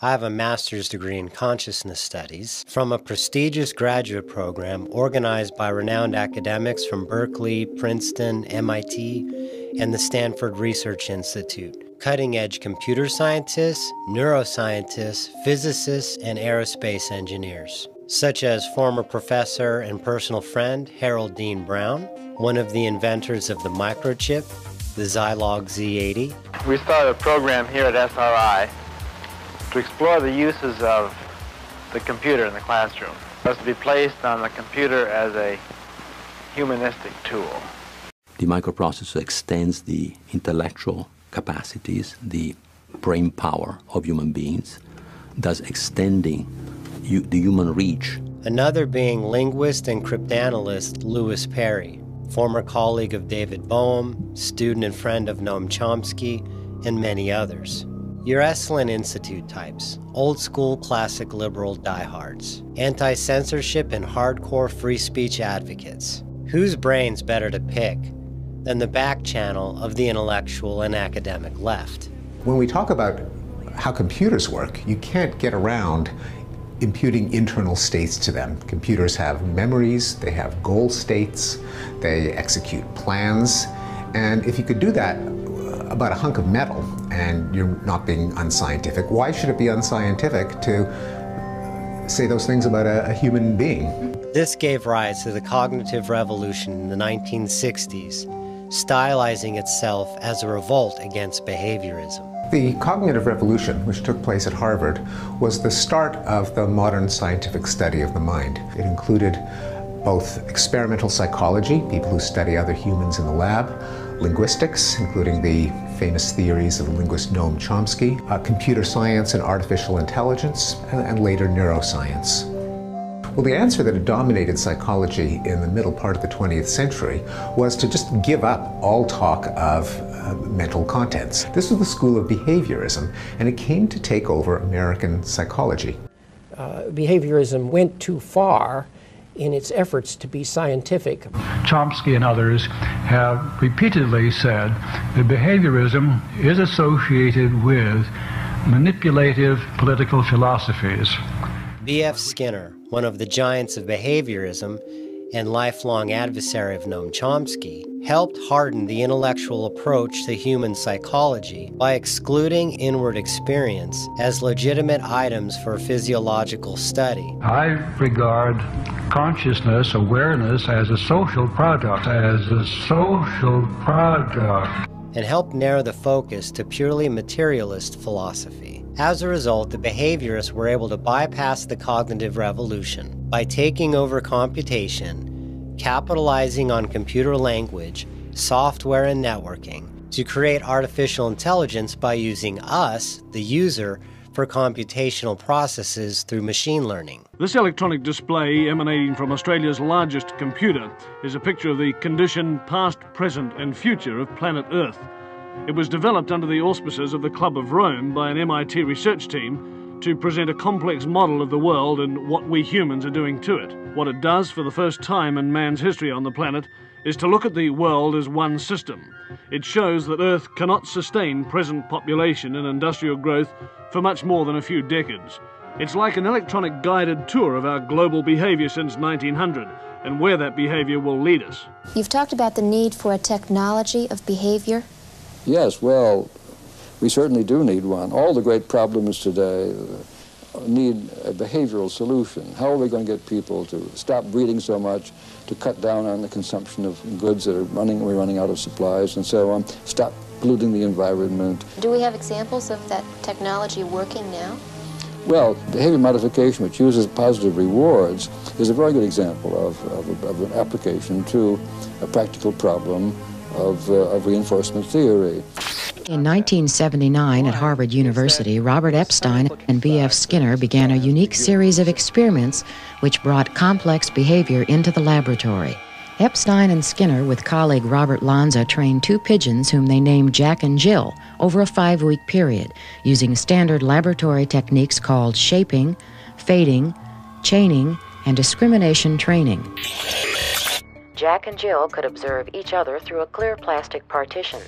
[SPEAKER 88] I have a master's degree in consciousness studies from a prestigious graduate program organized by renowned academics from Berkeley, Princeton, MIT, and the Stanford Research Institute. Cutting edge computer scientists, neuroscientists, physicists, and aerospace engineers, such as former professor and personal friend Harold Dean Brown, one of the inventors of the microchip, the Zilog Z80.
[SPEAKER 91] We started a program here at SRI to explore the uses of the computer in the classroom. was to be placed on the computer as a humanistic tool.
[SPEAKER 92] The microprocessor extends the intellectual capacities, the brain power of human beings, thus extending the human reach.
[SPEAKER 88] Another being linguist and cryptanalyst Lewis Perry, former colleague of David Bohm, student and friend of Noam Chomsky, and many others. Your Esalen Institute types, old school classic liberal diehards, anti censorship and hardcore free speech advocates. Whose brain's better to pick than the back channel of the intellectual and academic left?
[SPEAKER 93] When we talk about how computers work, you can't get around imputing internal states to them. Computers have memories, they have goal states, they execute plans, and if you could do that uh, about a hunk of metal and you're not being unscientific, why should it be unscientific to say those things about a, a human being?
[SPEAKER 88] This gave rise to the cognitive revolution in the 1960s, stylizing itself as a revolt against behaviorism.
[SPEAKER 93] The cognitive revolution, which took place at Harvard, was the start of the modern scientific study of the mind. It included both experimental psychology, people who study other humans in the lab, linguistics, including the famous theories of the linguist Noam Chomsky, uh, computer science and artificial intelligence, and, and later neuroscience. Well, the answer that had dominated psychology in the middle part of the 20th century was to just give up all talk of uh, mental contents. This was the school of behaviorism, and it came to take over American psychology.
[SPEAKER 89] Uh, behaviorism went too far in its efforts to be scientific.
[SPEAKER 94] Chomsky and others have repeatedly said that behaviorism is associated with manipulative political philosophies.
[SPEAKER 88] B.F. Skinner, one of the giants of behaviorism, and lifelong adversary of Noam Chomsky, helped harden the intellectual approach to human psychology by excluding inward experience as legitimate items for physiological study.
[SPEAKER 94] I regard consciousness, awareness as a social product, as a social product.
[SPEAKER 88] And helped narrow the focus to purely materialist philosophy. As a result, the behaviorists were able to bypass the cognitive revolution by taking over computation capitalizing on computer language, software, and networking to create artificial intelligence by using us, the user, for computational processes through machine learning.
[SPEAKER 95] This electronic display, emanating from Australia's largest computer, is a picture of the condition, past, present, and future of planet Earth. It was developed under the auspices of the Club of Rome by an MIT research team to present a complex model of the world and what we humans are doing to it. What it does for the first time in man's history on the planet is to look at the world as one system. It shows that Earth cannot sustain present population and industrial growth for much more than a few decades. It's like an electronic guided tour of our global behavior since 1900 and where that behavior will lead us.
[SPEAKER 96] You've talked about the need for a technology of behavior.
[SPEAKER 97] Yes, well, we certainly do need one. All the great problems today, uh, need a behavioral solution. How are we going to get people to stop breeding so much, to cut down on the consumption of goods that are running, we're running out of supplies and so on, stop polluting the environment.
[SPEAKER 96] Do we have examples of that technology working now?
[SPEAKER 97] Well, behavior modification, which uses positive rewards, is a very good example of, of, of an application to a practical problem of, uh, of reinforcement theory.
[SPEAKER 98] In 1979 at Harvard University, Robert Epstein and B.F. Skinner began a unique series of experiments which brought complex behavior into the laboratory. Epstein and Skinner, with colleague Robert Lanza, trained two pigeons whom they named Jack and Jill over a five week period using standard laboratory techniques called shaping, fading, chaining, and discrimination training. Jack and Jill could observe each other through a clear plastic partition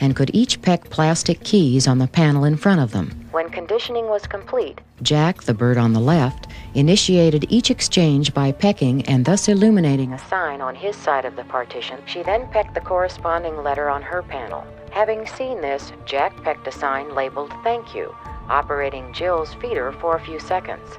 [SPEAKER 98] and could each peck plastic keys on the panel in front of them. When conditioning was complete, Jack, the bird on the left, initiated each exchange by pecking and thus illuminating a sign on his side of the partition. She then pecked the corresponding letter on her panel. Having seen this, Jack pecked a sign labeled Thank You, operating Jill's feeder for a few seconds.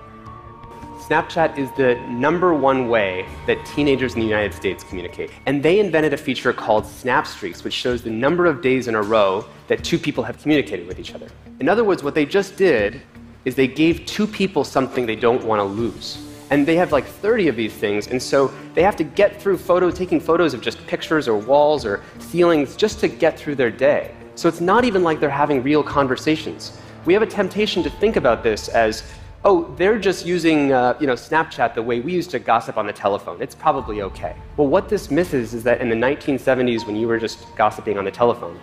[SPEAKER 99] Snapchat is the number one way that teenagers in the United States communicate. And they invented a feature called Snap Streaks, which shows the number of days in a row that two people have communicated with each other. In other words, what they just did is they gave two people something they don't want to lose. And they have like 30 of these things, and so they have to get through photos, taking photos of just pictures or walls or ceilings just to get through their day. So it's not even like they're having real conversations. We have a temptation to think about this as oh, they're just using uh, you know, Snapchat the way we used to gossip on the telephone. It's probably okay. Well, what this misses is that in the 1970s, when you were just gossiping on the telephone,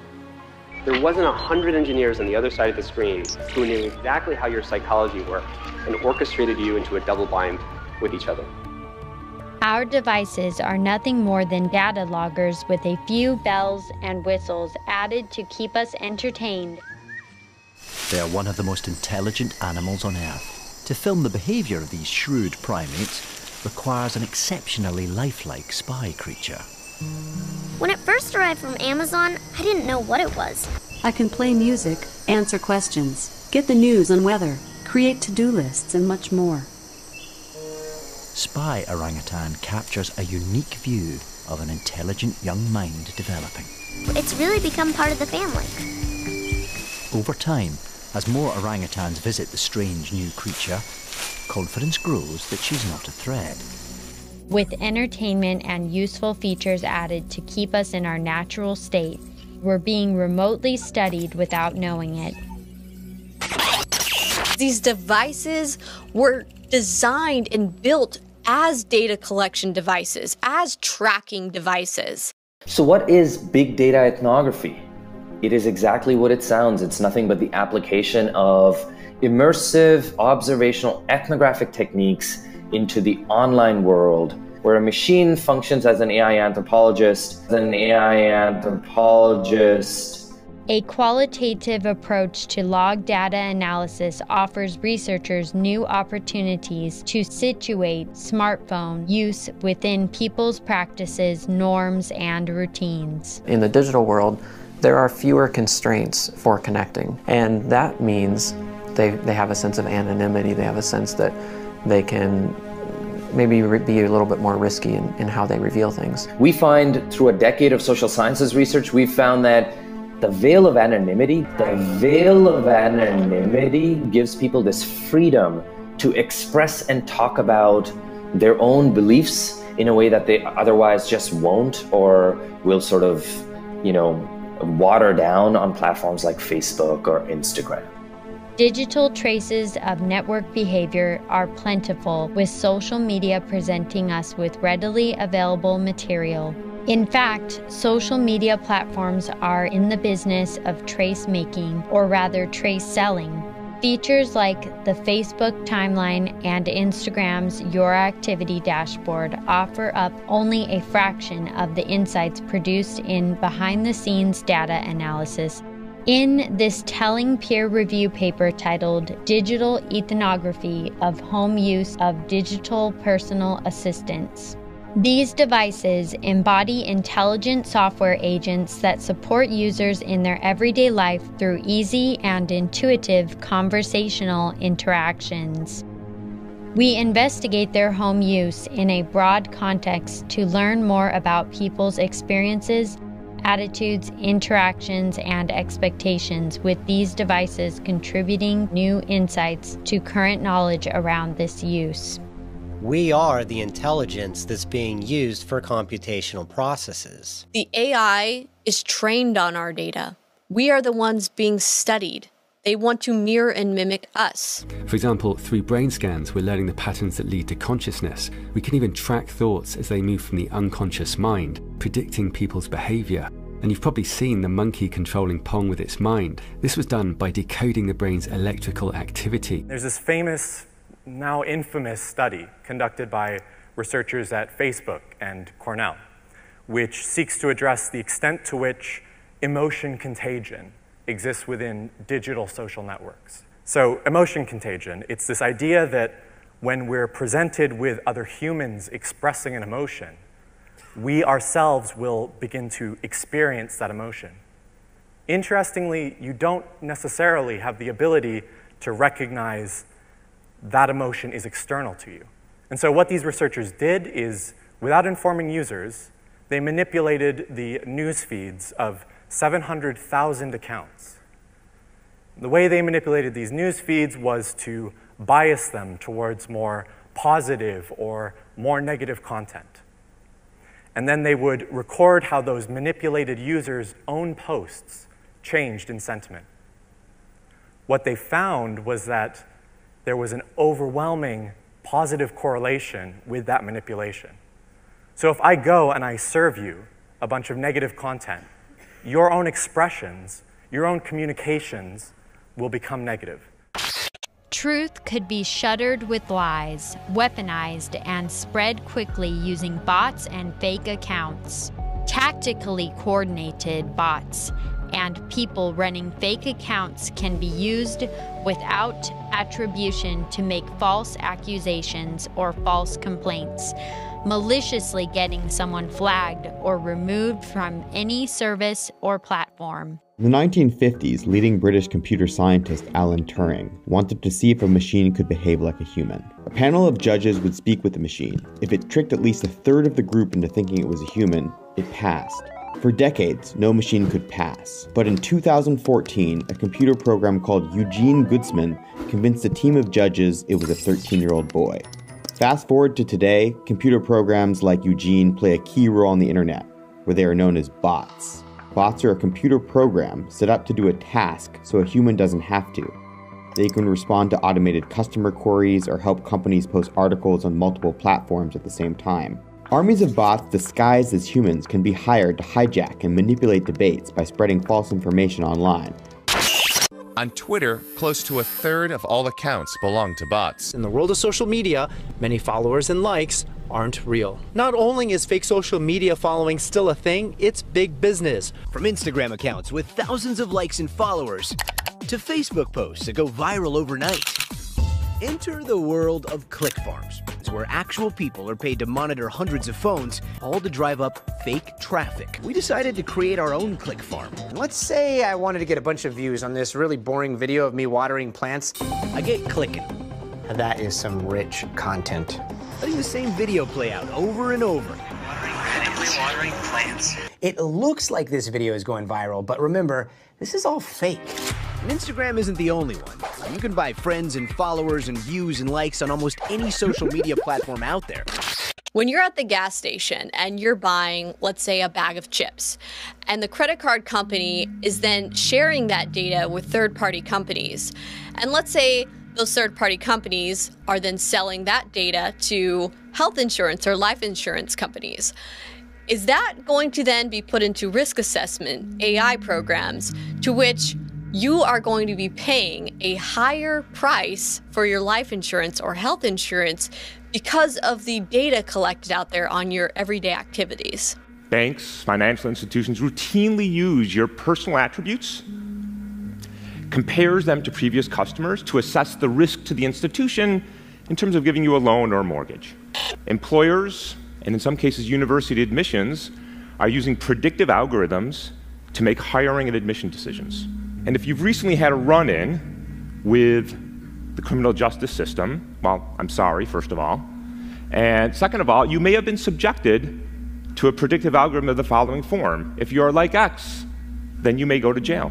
[SPEAKER 99] there wasn't a hundred engineers on the other side of the screen who knew exactly how your psychology worked and orchestrated you into a double bind with each other.
[SPEAKER 5] Our devices are nothing more than data loggers with a few bells and whistles added to keep us entertained.
[SPEAKER 100] They are one of the most intelligent animals on Earth. To film the behaviour of these shrewd primates requires an exceptionally lifelike spy creature.
[SPEAKER 101] When it first arrived from Amazon, I didn't know what it was.
[SPEAKER 102] I can play music, answer questions, get the news and weather, create to do lists, and much more.
[SPEAKER 100] Spy Orangutan captures a unique view of an intelligent young mind developing.
[SPEAKER 101] It's really become part of the family.
[SPEAKER 100] Over time, as more orangutans visit the strange new creature, confidence grows that she's not a threat.
[SPEAKER 5] With entertainment and useful features added to keep us in our natural state, we're being remotely studied without knowing it.
[SPEAKER 72] These devices were designed and built as data collection devices, as tracking devices.
[SPEAKER 103] So, what is big data ethnography? It is exactly what it sounds. It's nothing but the application of immersive observational ethnographic techniques into the online world where a machine functions as an AI anthropologist, an AI anthropologist
[SPEAKER 5] A qualitative approach to log data analysis offers researchers new opportunities to situate smartphone use within people's practices, norms, and routines.
[SPEAKER 104] In the digital world, there are fewer constraints for connecting, and that means they, they have a sense of anonymity, they have a sense that they can maybe be a little bit more risky in, in how they reveal things.
[SPEAKER 103] We find through a decade of social sciences research, we've found that the veil of anonymity, the veil of anonymity gives people this freedom to express and talk about their own beliefs in a way that they otherwise just won't or will sort of, you know, water down on platforms like Facebook or Instagram.
[SPEAKER 5] Digital traces of network behavior are plentiful, with social media presenting us with readily available material. In fact, social media platforms are in the business of trace making, or rather, trace selling. Features like the Facebook timeline and Instagram's Your Activity dashboard offer up only a fraction of the insights produced in behind the scenes data analysis. In this telling peer review paper titled Digital Ethnography of Home Use of Digital Personal Assistants, these devices embody intelligent software agents that support users in their everyday life through easy and intuitive conversational interactions. We investigate their home use in a broad context to learn more about people's experiences, attitudes, interactions, and expectations, with these devices contributing new insights to current knowledge around this use.
[SPEAKER 88] We are the intelligence that's being used for computational processes.
[SPEAKER 72] The AI is trained on our data. We are the ones being studied. They want to mirror and mimic us.
[SPEAKER 105] For example, through brain scans, we're learning the patterns that lead to consciousness. We can even track thoughts as they move from the unconscious mind, predicting people's behavior. And you've probably seen the monkey controlling Pong with its mind. This was done by decoding the brain's electrical activity.
[SPEAKER 106] There's this famous now infamous study conducted by researchers at Facebook and Cornell, which seeks to address the extent to which emotion contagion exists within digital social networks. So, emotion contagion, it's this idea that when we're presented with other humans expressing an emotion, we ourselves will begin to experience that emotion. Interestingly, you don't necessarily have the ability to recognize that emotion is external to you. And so, what these researchers did is, without informing users, they manipulated the news feeds of 700,000 accounts. The way they manipulated these news feeds was to bias them towards more positive or more negative content. And then they would record how those manipulated users' own posts changed in sentiment. What they found was that there was an overwhelming positive correlation with that manipulation. So if I go and I serve you a bunch of negative content, your own expressions, your own communications will become negative.
[SPEAKER 5] Truth could be shuttered with lies, weaponized, and spread quickly using bots and fake accounts. Tactically coordinated bots and people running fake accounts can be used without attribution to make false accusations or false complaints, maliciously getting someone flagged or removed from any service or platform.
[SPEAKER 107] In the 1950s, leading British computer scientist Alan Turing wanted to see if a machine could behave like a human. A panel of judges would speak with the machine. If it tricked at least a third of the group into thinking it was a human, it passed. For decades, no machine could pass. But in 2014, a computer program called Eugene Goostman convinced a team of judges it was a 13 year old boy. Fast forward to today, computer programs like Eugene play a key role on the internet, where they are known as bots. Bots are a computer program set up to do a task so a human doesn't have to. They can respond to automated customer queries or help companies post articles on multiple platforms at the same time. Armies of bots disguised as humans can be hired to hijack and manipulate debates by spreading false information online.
[SPEAKER 108] On Twitter, close to a third of all accounts belong to bots.
[SPEAKER 109] In the world of social media, many followers and likes
[SPEAKER 110] aren't real. Not only is fake social media following still a thing, it's big business.
[SPEAKER 111] From Instagram accounts with thousands of likes and followers to Facebook posts that go viral overnight. Enter the world of click farms. It's where actual people are paid to monitor hundreds of phones, all to drive up fake traffic. We decided to create our own click farm.
[SPEAKER 112] Let's say I wanted to get a bunch of views on this really boring video of me watering plants.
[SPEAKER 111] I get clicking.
[SPEAKER 112] That is some rich content.
[SPEAKER 111] Letting the same video play out over and over.
[SPEAKER 112] Watering plants. It looks like this video is going viral, but remember, this is all fake.
[SPEAKER 111] And Instagram isn't the only one. You can buy friends and followers and views and likes on almost any social media platform out there.
[SPEAKER 1] When you're at the gas station and you're buying, let's say, a bag of chips, and the credit card company is then sharing that data with third party companies, and let's say those third party companies are then selling that data to health insurance or life insurance companies. Is that going to then be put into risk assessment AI programs to which you are going to be paying a higher price for your life insurance or health insurance because of the data collected out there on your everyday activities?
[SPEAKER 13] Banks, financial institutions routinely use your personal attributes compares them to previous customers to assess the risk to the institution in terms of giving you a loan or a mortgage. Employers, and in some cases university admissions, are using predictive algorithms to make hiring and admission decisions. And if you've recently had a run in with the criminal justice system, well, I'm sorry, first of all. And second of all, you may have been subjected to a predictive algorithm of the following form. If you are like X, then you may go to jail.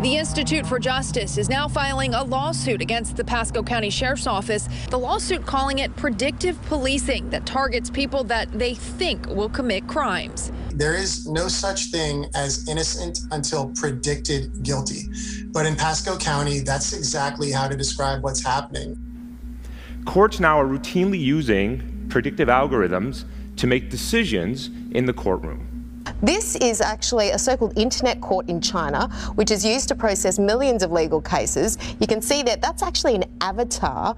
[SPEAKER 80] The Institute for Justice is now filing a lawsuit against the Pasco County Sheriff's Office. The lawsuit calling it predictive policing that targets people that they think will commit crimes.
[SPEAKER 93] There is no such thing as innocent until predicted guilty. But in Pasco County, that's exactly how to describe what's happening.
[SPEAKER 13] Courts now are routinely using predictive algorithms to make decisions in the courtroom.
[SPEAKER 113] This is actually a so called internet court in China, which is used to process millions of legal cases. You can see that that's actually an avatar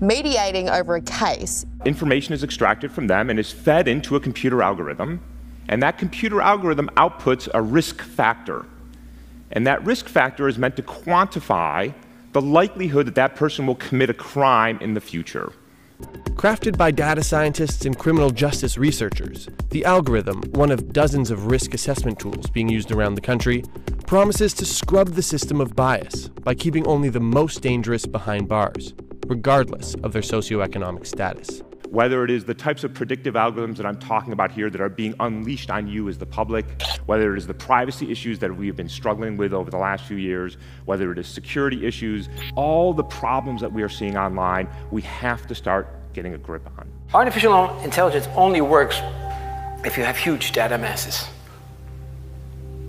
[SPEAKER 113] mediating over a case.
[SPEAKER 13] Information is extracted from them and is fed into a computer algorithm, and that computer algorithm outputs a risk factor. And that risk factor is meant to quantify the likelihood that that person will commit a crime in the future.
[SPEAKER 110] Crafted by data scientists and criminal justice researchers, the algorithm, one of dozens of risk assessment tools being used around the country, promises to scrub the system of bias by keeping only the most dangerous behind bars, regardless of their socioeconomic status.
[SPEAKER 13] Whether it is the types of predictive algorithms that I'm talking about here that are being unleashed on you as the public, whether it is the privacy issues that we have been struggling with over the last few years, whether it is security issues, all the problems that we are seeing online, we have to start getting a grip on.
[SPEAKER 98] Artificial intelligence only works if you have huge data masses.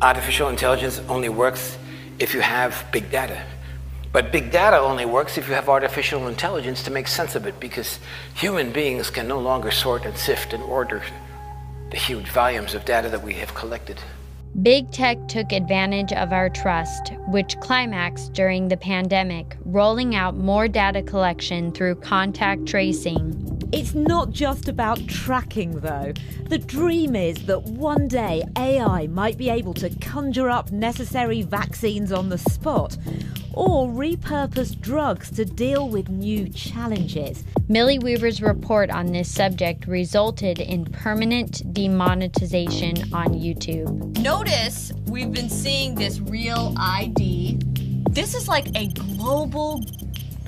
[SPEAKER 98] Artificial intelligence only works if you have big data. But big data only works if you have artificial intelligence to make sense of it because human beings can no longer sort and sift and order the huge volumes of data that we have collected.
[SPEAKER 5] Big tech took advantage of our trust, which climaxed during the pandemic, rolling out more data collection through contact tracing.
[SPEAKER 114] It's not just about tracking, though. The dream is that one day AI might be able to conjure up necessary vaccines on the spot or repurpose drugs to deal with new challenges.
[SPEAKER 5] Millie Weaver's report on this subject resulted in permanent demonetization on YouTube.
[SPEAKER 1] Notice we've been seeing this real ID. This is like a global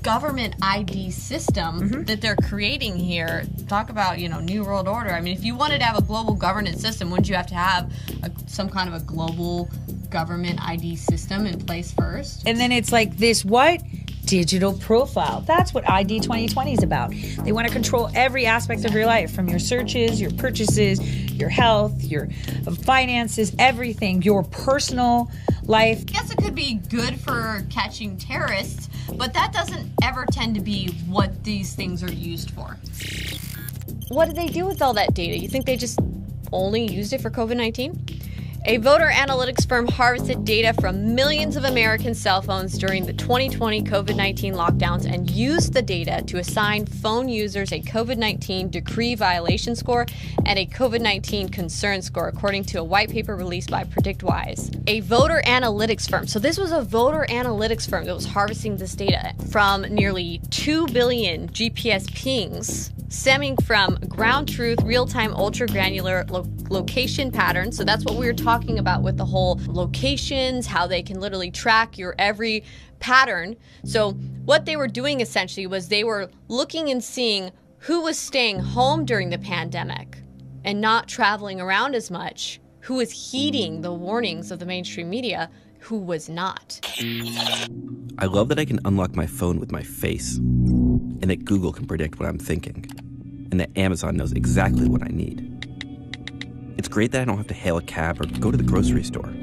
[SPEAKER 1] government ID system mm-hmm. that they're creating here. Talk about, you know, New World Order. I mean, if you wanted to have a global governance system, wouldn't you have to have a, some kind of a global government ID system in place first.
[SPEAKER 115] And then it's like this what? Digital profile. That's what ID 2020 is about. They want to control every aspect of your life from your searches, your purchases, your health, your um, finances, everything, your personal life.
[SPEAKER 1] I guess it could be good for catching terrorists, but that doesn't ever tend to be what these things are used for. What do they do with all that data? You think they just only used it for COVID 19? A voter analytics firm harvested data from millions of American cell phones during the 2020 COVID 19 lockdowns and used the data to assign phone users a COVID 19 decree violation score and a COVID 19 concern score, according to a white paper released by PredictWise. A voter analytics firm. So, this was a voter analytics firm that was harvesting this data from nearly 2 billion GPS pings stemming from ground truth, real time, ultra granular lo- location patterns. So that's what we were talking about with the whole locations, how they can literally track your every pattern. So, what they were doing essentially was they were looking and seeing who was staying home during the pandemic and not traveling around as much, who was heeding the warnings of the mainstream media, who was not.
[SPEAKER 80] I love that I can unlock my phone with my face, and that Google can predict what I'm thinking, and that Amazon knows exactly what I need. It's great that I don't have to hail a cab or go to the grocery store.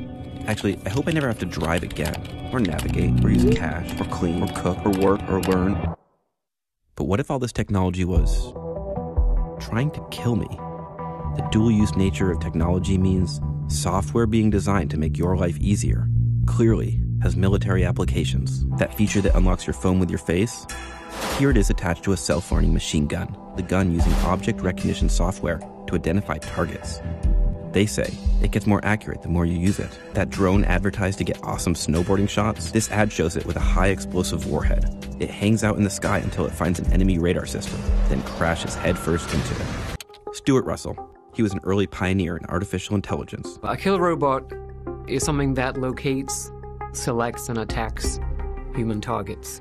[SPEAKER 80] Actually, I hope I never have to drive again, or navigate, or use cash, or clean, or cook, or work, or learn. But what if all this technology was trying to kill me? The dual use nature of technology means software being designed to make your life easier clearly has military applications. That feature that unlocks your phone with your face? Here it is attached to a self learning machine gun, the gun using object recognition software to identify targets. They say it gets more accurate the more you use it. That drone advertised to get awesome snowboarding shots, this ad shows it with a high explosive warhead. It hangs out in the sky until it finds an enemy radar system, then crashes headfirst into it. Stuart Russell, he was an early pioneer in artificial intelligence.
[SPEAKER 116] A killer robot is something that locates, selects, and attacks human targets.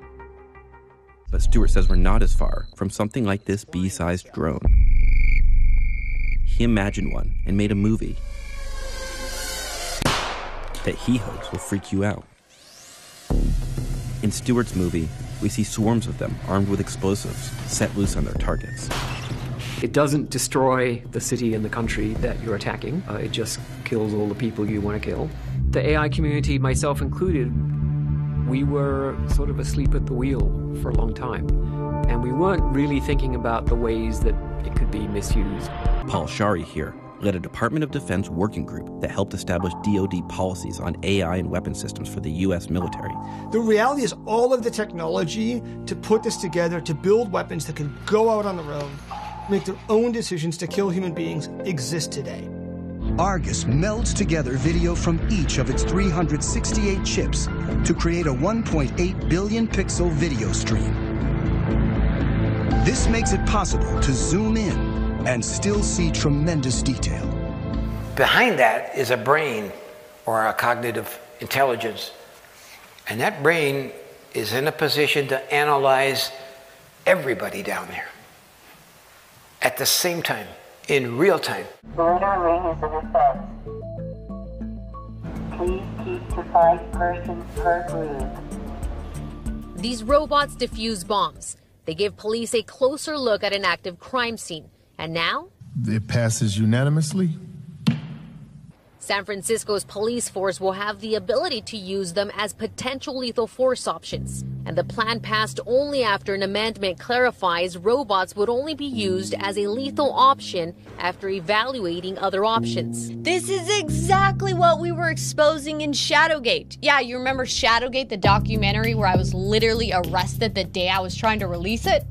[SPEAKER 80] But Stuart says we're not as far from something like this bee sized drone. He imagined one and made a movie that he hopes will freak you out. In Stuart's movie, we see swarms of them armed with explosives set loose on their targets.
[SPEAKER 116] It doesn't destroy the city and the country that you're attacking, uh, it just kills all the people you want to kill. The AI community, myself included, we were sort of asleep at the wheel for a long time. And we weren't really thinking about the ways that it could be misused.
[SPEAKER 80] Paul Scharre here led a Department of Defense working group that helped establish DoD policies on AI and weapon systems for the U.S. military.
[SPEAKER 117] The reality is, all of the technology to put this together to build weapons that can go out on their own, make their own decisions to kill human beings, exists today.
[SPEAKER 93] Argus melds together video from each of its 368 chips to create a 1.8 billion pixel video stream. This makes it possible to zoom in and still see tremendous detail.
[SPEAKER 98] Behind that is a brain or a cognitive intelligence. And that brain is in a position to analyze everybody down there at the same time, in real time.
[SPEAKER 118] Border ring is in effect. Please keep to five persons per group.
[SPEAKER 114] These robots defuse bombs. They give police a closer look at an active crime scene. And now?
[SPEAKER 119] It passes unanimously.
[SPEAKER 114] San Francisco's police force will have the ability to use them as potential lethal force options. And the plan passed only after an amendment clarifies robots would only be used as a lethal option after evaluating other options.
[SPEAKER 1] This is exactly what we were exposing in Shadowgate. Yeah, you remember Shadowgate, the documentary where I was literally arrested the day I was trying to release it?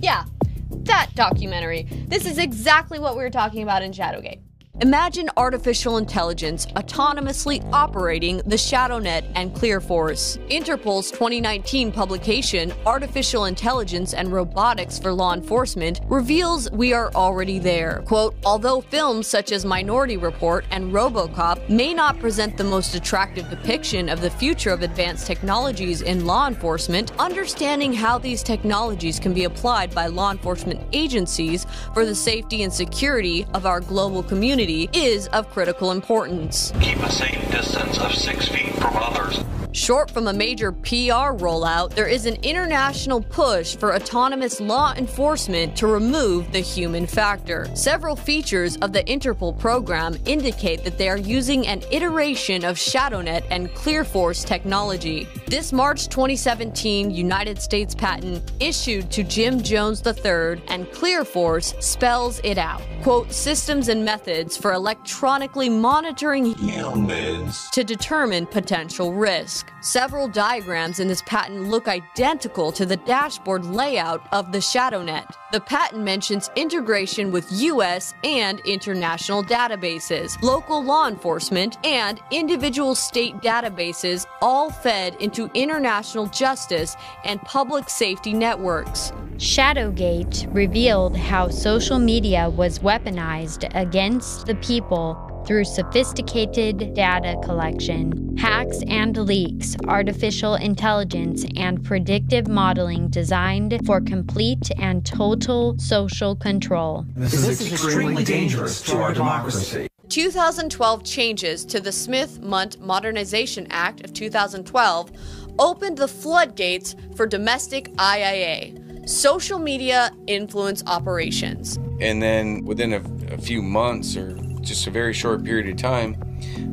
[SPEAKER 1] Yeah, that documentary. This is exactly what we were talking about in Shadowgate. Imagine artificial intelligence autonomously operating the ShadowNet and ClearForce. Interpol's 2019 publication, Artificial Intelligence and Robotics for Law Enforcement, reveals we are already there. Quote, although films such as Minority Report and Robocop may not present the most attractive depiction of the future of advanced technologies in law enforcement, understanding how these technologies can be applied by law enforcement agencies for the safety and security of our global community is of critical importance.
[SPEAKER 120] Keep a safe distance of six feet from others.
[SPEAKER 1] Short from a major PR rollout, there is an international push for autonomous law enforcement to remove the human factor. Several features of the Interpol program indicate that they are using an iteration of ShadowNet and ClearForce technology. This March 2017 United States patent issued to Jim Jones III and ClearForce spells it out. Quote, systems and methods for electronically monitoring humans to determine potential risk. Several diagrams in this patent look identical to the dashboard layout of the ShadowNet. The patent mentions integration with U.S. and international databases, local law enforcement, and individual state databases, all fed into international justice and public safety networks.
[SPEAKER 5] Shadowgate revealed how social media was weaponized against the people through sophisticated data collection, hacks and leaks, artificial intelligence, and predictive modeling designed for complete and total social control.
[SPEAKER 40] This is extremely dangerous to our democracy.
[SPEAKER 1] 2012 changes to the Smith Mundt Modernization Act of 2012 opened the floodgates for domestic IIA, social media influence operations.
[SPEAKER 110] And then within a, a, few months or just a very short period of time,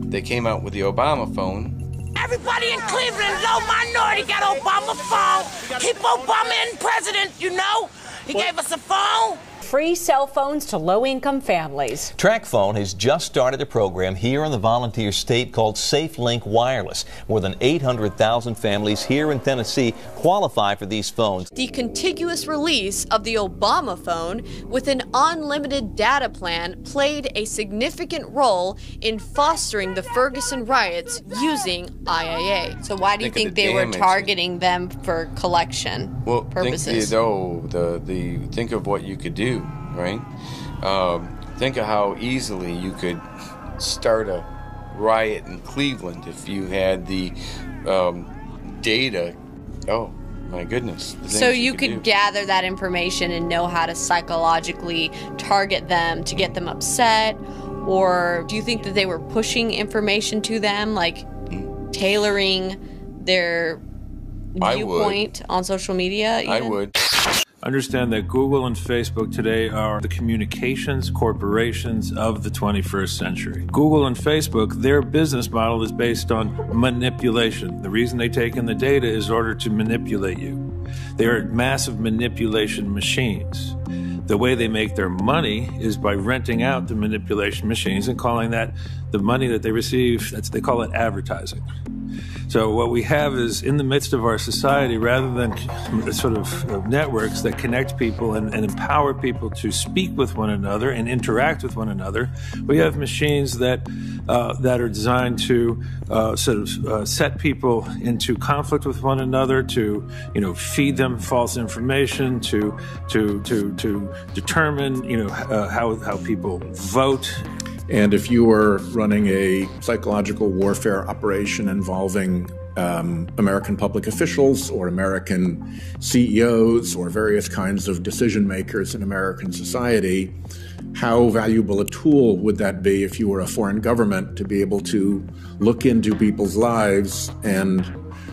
[SPEAKER 110] they came out with the Obama phone.
[SPEAKER 121] Everybody in Cleveland, low minority, got Obama phone. Keep Obama in president, you know? He gave us a phone
[SPEAKER 122] free cell phones to low income families.
[SPEAKER 64] TracFone has just started a program here in the volunteer state called SafeLink Wireless. More than 800,000 families here in Tennessee qualify for these phones.
[SPEAKER 1] The contiguous release of the Obama phone with an unlimited data plan played a significant role in fostering the Ferguson riots using IAA. So why do you think, think the they were targeting them for collection
[SPEAKER 110] well,
[SPEAKER 1] purposes?
[SPEAKER 110] Eh, think, you know, the, the, think of what you could do right? Um, think of how easily you could start a riot in Cleveland if you had the um, data. Oh, my goodness.
[SPEAKER 1] So you, could, could gather that information and know how to psychologically target them to get them upset? Or do you think that they were pushing information to them, like mm. tailoring their viewpoint on social media?
[SPEAKER 110] Even? I would.
[SPEAKER 123] Understand that Google and Facebook today are the communications corporations of the 21st century. Google and Facebook, their business model is based on manipulation. The reason they take in the data is in order to manipulate you. They are massive manipulation machines. The way they make their money is by renting out the manipulation machines and calling that the money that they receive, they call it advertising. So what we have is in the midst of our society, rather than sort of networks that connect people and, and empower people to speak with one another and interact with one another, we have machines that uh, that are designed to uh, sort of uh, set people into conflict with one another, to you know feed them false information, to to to to determine you know uh, how how people vote
[SPEAKER 124] and if you were running a psychological warfare operation involving um, American public officials or American CEOs or various kinds of decision makers in American society, how valuable a tool would that be if you were a foreign government to be able to look into people's lives and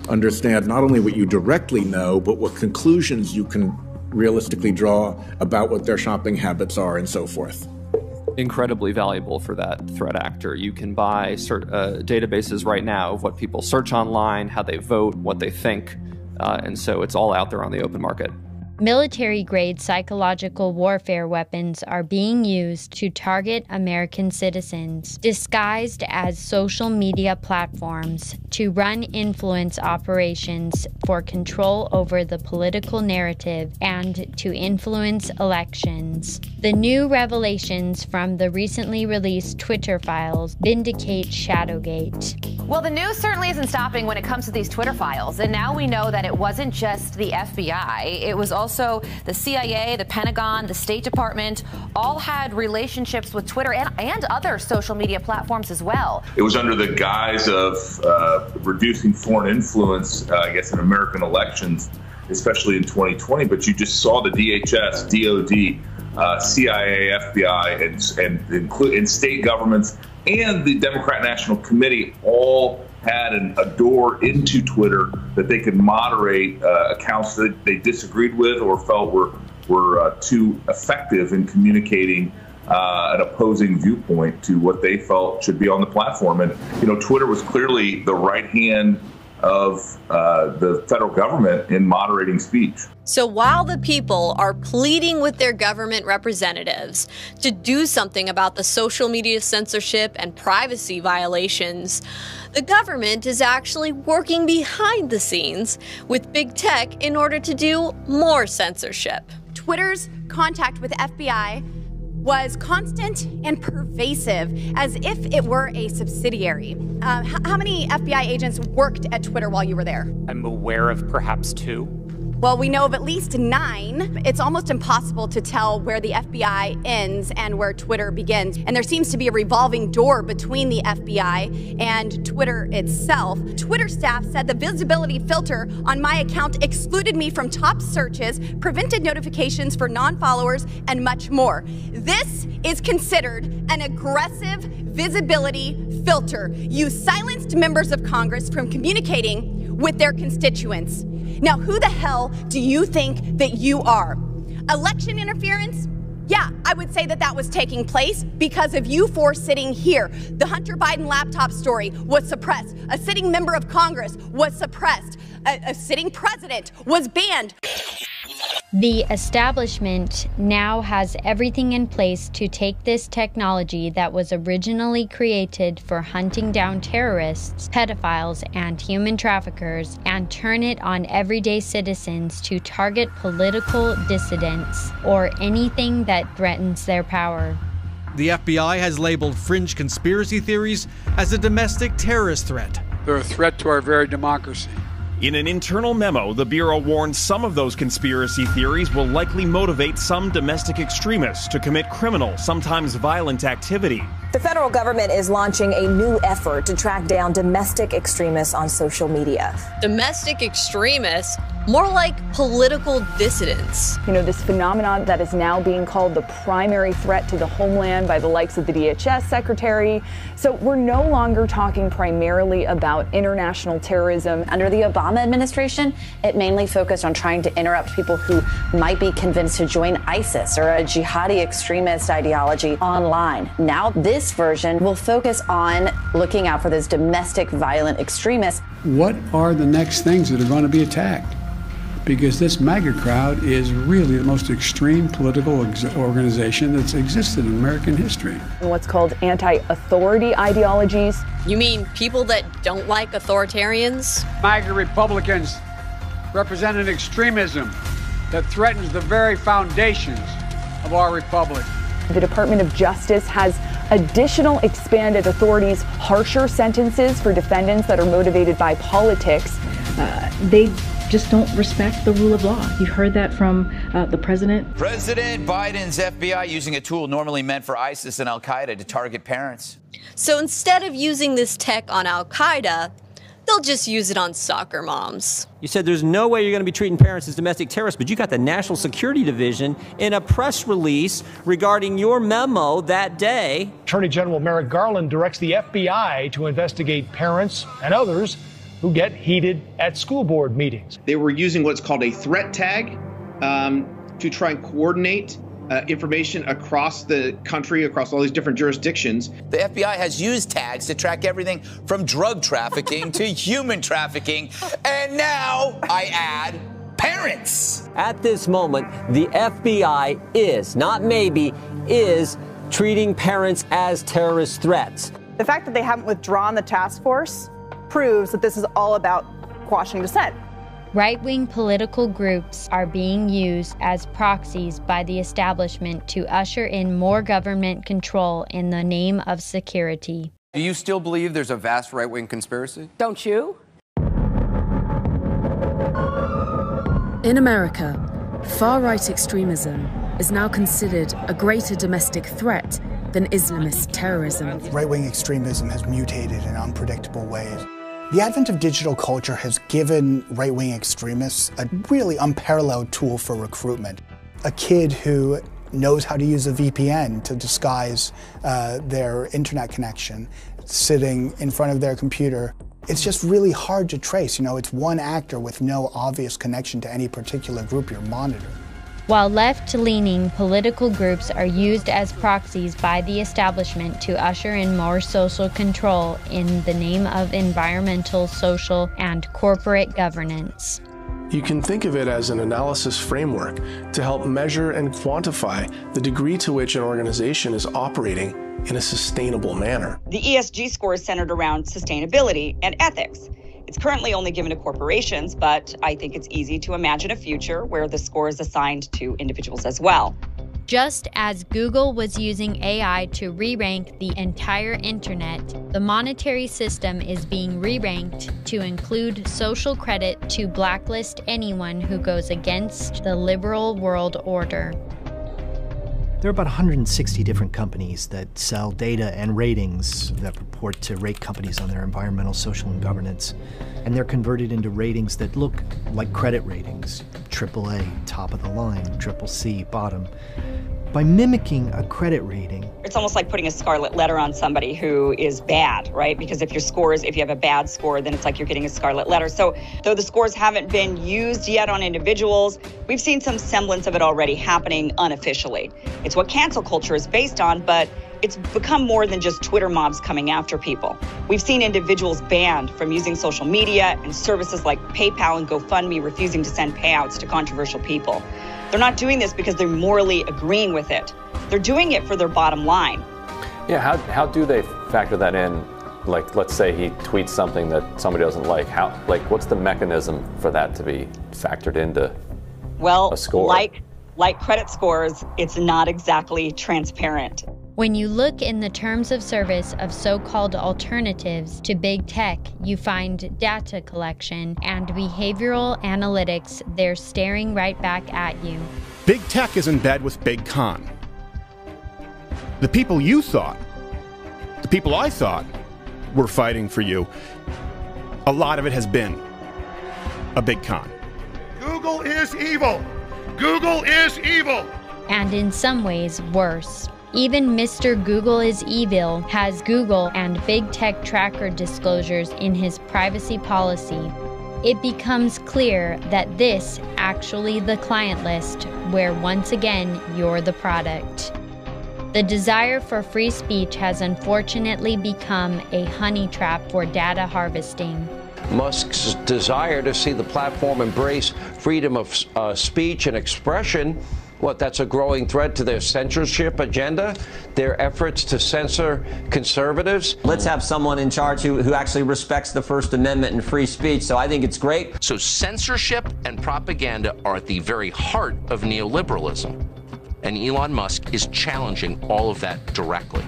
[SPEAKER 124] understand not only what you directly know, but what conclusions you can realistically draw about what their shopping habits are and so forth?
[SPEAKER 125] Incredibly valuable for that threat actor. You can buy cert- uh, databases right now of what people search online, how they vote, what they think, uh, and so it's all out there on the open market.
[SPEAKER 5] Military grade psychological warfare weapons are being used to target American citizens, disguised as social media platforms, to run influence operations for control over the political narrative and to influence elections. The new revelations from the recently released Twitter files vindicate Shadowgate.
[SPEAKER 48] Well, the news certainly isn't stopping when it comes to these Twitter files, and now we know that it wasn't just the FBI, it was also also the CIA, the Pentagon, the State Department, all had relationships with Twitter and, and other social media platforms as well.
[SPEAKER 93] It was under the guise of uh, reducing foreign influence, uh, I guess, in American elections, especially in 2020. But you just saw the DHS, DOD, uh, CIA, FBI, and, and, and state governments and the Democrat National Committee all had an, a door into Twitter that they could moderate uh, accounts that they disagreed with or felt were were uh, too effective in communicating uh, an opposing viewpoint to what they felt should be on the platform. And you know, Twitter was clearly the right hand
[SPEAKER 126] of uh, the federal government in moderating speech.
[SPEAKER 1] So while the people are pleading with their government representatives to do something about the social media censorship and privacy violations, the government is actually working behind the scenes with big tech in order to do more censorship.
[SPEAKER 48] Twitter's contact with FBI was constant and pervasive, as if it were a subsidiary. Uh, how many FBI agents worked at Twitter while you were there?
[SPEAKER 127] I'm aware of perhaps two.
[SPEAKER 48] Well, we know of at least nine. It's almost impossible to tell where the FBI ends and where Twitter begins. And there seems to be a revolving door between the FBI and Twitter itself. Twitter staff said the visibility filter on my account excluded me from top searches, prevented notifications for non followers, and much more. This is considered an aggressive visibility filter. You silenced members of Congress from communicating with their constituents. Now, who the hell do you think that you are? Election interference? Yeah, I would say that that was taking place because of you four sitting here. The Hunter Biden laptop story was suppressed. A sitting member of Congress was suppressed. A, a sitting president was banned.
[SPEAKER 5] The establishment now has everything in place to take this technology that was originally created for hunting down terrorists, pedophiles, and human traffickers and turn it on everyday citizens to target political dissidents or anything that threatens their power.
[SPEAKER 128] The FBI has labeled fringe conspiracy theories as a domestic terrorist threat.
[SPEAKER 129] They're a threat to our very democracy.
[SPEAKER 130] In an internal memo, the Bureau warned some of those conspiracy theories will likely motivate some domestic extremists to commit criminal, sometimes violent activity.
[SPEAKER 131] The federal government is launching a new effort to track down domestic extremists on social media.
[SPEAKER 1] Domestic extremists? More like political dissidents.
[SPEAKER 132] You know, this phenomenon that is now being called the primary threat to the homeland by the likes of the DHS secretary. So we're no longer talking primarily about international terrorism.
[SPEAKER 61] Under the Obama administration, it mainly focused on trying to interrupt people who might be convinced to join ISIS or a jihadi extremist ideology online. Now, this version will focus on looking out for those domestic violent extremists.
[SPEAKER 3] What are the next things that are going to be attacked? Because this MAGA crowd is really the most extreme political ex- organization that's existed in American history.
[SPEAKER 132] What's called anti authority ideologies.
[SPEAKER 1] You mean people that don't like authoritarians?
[SPEAKER 129] MAGA Republicans represent an extremism that threatens the very foundations of our republic.
[SPEAKER 132] The Department of Justice has additional expanded authorities, harsher sentences for defendants that are motivated by politics.
[SPEAKER 133] Uh, they just don't respect the rule of law. You heard that from uh, the president.
[SPEAKER 93] President Biden's FBI using a tool normally meant for ISIS and Al Qaeda to target parents.
[SPEAKER 1] So instead of using this tech on Al Qaeda, they'll just use it on soccer moms.
[SPEAKER 134] You said there's no way you're going to be treating parents as domestic terrorists, but you got the National Security Division in a press release regarding your memo that day.
[SPEAKER 135] Attorney General Merrick Garland directs the FBI to investigate parents and others who get heated at school board meetings.
[SPEAKER 136] They were using what's called a threat tag um, to try and coordinate uh, information across the country, across all these different jurisdictions.
[SPEAKER 93] The FBI has used tags to track everything from drug trafficking to (laughs) human trafficking, and now I add parents.
[SPEAKER 134] At this moment, the FBI is, not maybe, is treating parents as terrorist threats.
[SPEAKER 137] The fact that they haven't withdrawn the task force proves that this is all about quashing dissent.
[SPEAKER 5] Right wing political groups are being used as proxies by the establishment to usher in more government control in the name of security.
[SPEAKER 138] Do you still believe there's a vast right wing conspiracy?
[SPEAKER 137] Don't you?
[SPEAKER 139] In America, far right extremism is now considered a greater domestic threat than Islamist terrorism.
[SPEAKER 110] Right wing extremism has mutated in unpredictable ways. The advent of digital culture has given right wing extremists a really unparalleled tool for recruitment. A kid who knows how to use a VPN to disguise uh, their internet connection, sitting in front of their computer. It's just really hard to trace. You know, it's one actor with no obvious connection to any particular group you're monitoring.
[SPEAKER 5] While left leaning political groups are used as proxies by the establishment to usher in more social control in the name of environmental, social, and corporate governance.
[SPEAKER 140] You can think of it as an analysis framework to help measure and quantify the degree to which an organization is operating in a sustainable manner.
[SPEAKER 12] The ESG score is centered around sustainability and ethics. It's currently only given to corporations, but I think it's easy to imagine a future where the score is assigned to individuals as well.
[SPEAKER 5] Just as Google was using AI to re rank the entire internet, the monetary system is being re ranked to include social credit to blacklist anyone who goes against the liberal world order.
[SPEAKER 141] There are about 160 different companies that sell data and ratings that purport to rate companies on their environmental, social, and governance. And they're converted into ratings that look like credit ratings AAA, top of the line, triple C, bottom by mimicking a credit rating.
[SPEAKER 12] It's almost like putting a scarlet letter on somebody who is bad, right? Because if your score is, if you have a bad score, then it's like you're getting a scarlet letter. So, though the scores haven't been used yet on individuals, we've seen some semblance of it already happening unofficially. It's what cancel culture is based on, but it's become more than just Twitter mobs coming after people. We've seen individuals banned from using social media and services like PayPal and GoFundMe refusing to send payouts to controversial people. They're not doing this because they're morally agreeing with it. They're doing it for their bottom line.
[SPEAKER 142] Yeah, how, how do they factor that in? Like, let's say he tweets something that somebody doesn't like. How, like, what's the mechanism for that to be factored into
[SPEAKER 12] well,
[SPEAKER 142] a score?
[SPEAKER 12] like like credit scores, it's not exactly transparent.
[SPEAKER 5] When you look in the terms of service of so called alternatives to big tech, you find data collection and behavioral analytics. They're staring right back at you.
[SPEAKER 143] Big tech is in bed with Big Con. The people you thought, the people I thought were fighting for you, a lot of it has been a big con.
[SPEAKER 144] Google is evil. Google is evil.
[SPEAKER 5] And in some ways, worse. Even Mr. Google is Evil has Google and big tech tracker disclosures in his privacy policy. It becomes clear that this actually the client list where once again you're the product. The desire for free speech has unfortunately become a honey trap for data harvesting.
[SPEAKER 145] Musk's desire to see the platform embrace freedom of uh, speech and expression what, that's a growing threat to their censorship agenda, their efforts to censor conservatives?
[SPEAKER 146] Let's have someone in charge who, who actually respects the First Amendment and free speech. So I think it's great.
[SPEAKER 147] So censorship and propaganda are at the very heart of neoliberalism. And Elon Musk is challenging all of that directly.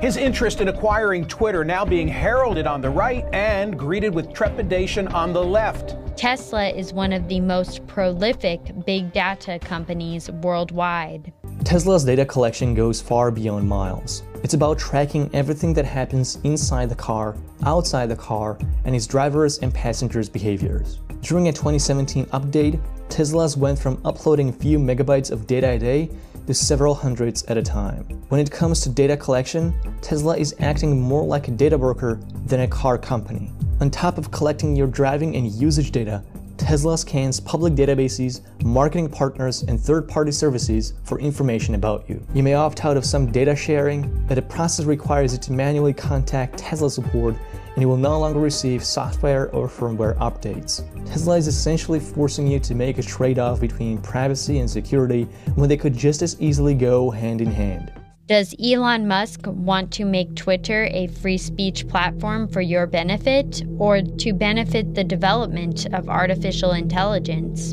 [SPEAKER 148] His interest in acquiring Twitter now being heralded on the right and greeted with trepidation on the left.
[SPEAKER 5] Tesla is one of the most prolific big data companies worldwide.
[SPEAKER 77] Tesla's data collection goes far beyond miles. It's about tracking everything that happens inside the car, outside the car, and its drivers and passengers' behaviors. During a 2017 update, Tesla's went from uploading a few megabytes of data a day to several hundreds at a time. When it comes to data collection, Tesla is acting more like a data broker than a car company. On top of collecting your driving and usage data, Tesla scans public databases, marketing partners, and third party services for information about you. You may opt out of some data sharing, but the process requires you to manually contact Tesla support and you will no longer receive software or firmware updates. Tesla is essentially forcing you to make a trade off between privacy and security when they could just as easily go hand in hand.
[SPEAKER 5] Does Elon Musk want to make Twitter a free speech platform for your benefit or to benefit the development of artificial intelligence?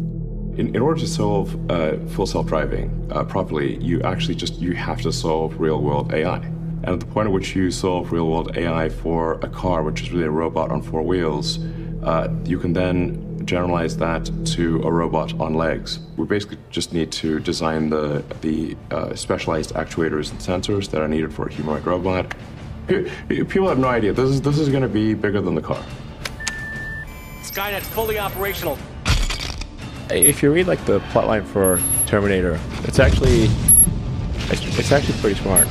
[SPEAKER 149] In, in order to solve uh, full self-driving uh, properly, you actually just you have to solve real-world AI. And at the point at which you solve real world AI for a car, which is really a robot on four wheels, uh, you can then generalize that to a robot on legs. We basically just need to design the, the uh, specialized actuators and sensors that are needed for a humanoid robot. People have no idea. This is, this is going to be bigger than the car.
[SPEAKER 150] Skynet's fully operational.
[SPEAKER 151] If you read like the plotline for Terminator, it's actually it's, it's actually pretty smart.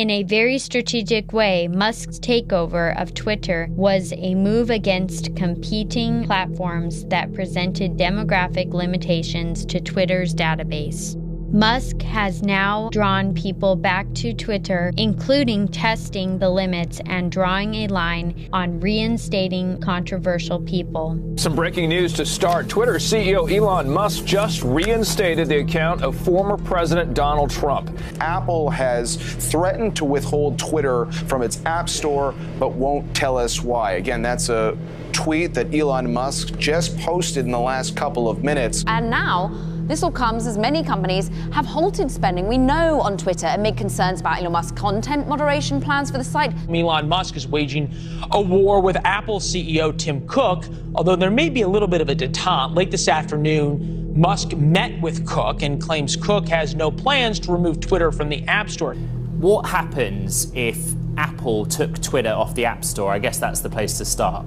[SPEAKER 5] In a very strategic way, Musk's takeover of Twitter was a move against competing platforms that presented demographic limitations to Twitter's database. Musk has now drawn people back to Twitter, including testing the limits and drawing a line on reinstating controversial people.
[SPEAKER 152] Some breaking news to start. Twitter CEO Elon Musk just reinstated the account of former President Donald Trump.
[SPEAKER 149] Apple has threatened to withhold Twitter from its App Store, but won't tell us why. Again, that's a tweet that Elon Musk just posted in the last couple of minutes.
[SPEAKER 153] And now, this all comes as many companies have halted spending, we know, on Twitter amid concerns about Elon Musk's content moderation plans for the site.
[SPEAKER 154] Elon Musk is waging a war with Apple CEO Tim Cook, although there may be a little bit of a detente. Late this afternoon, Musk met with Cook and claims Cook has no plans to remove Twitter from the App Store.
[SPEAKER 155] What happens if Apple took Twitter off the App Store? I guess that's the place to start.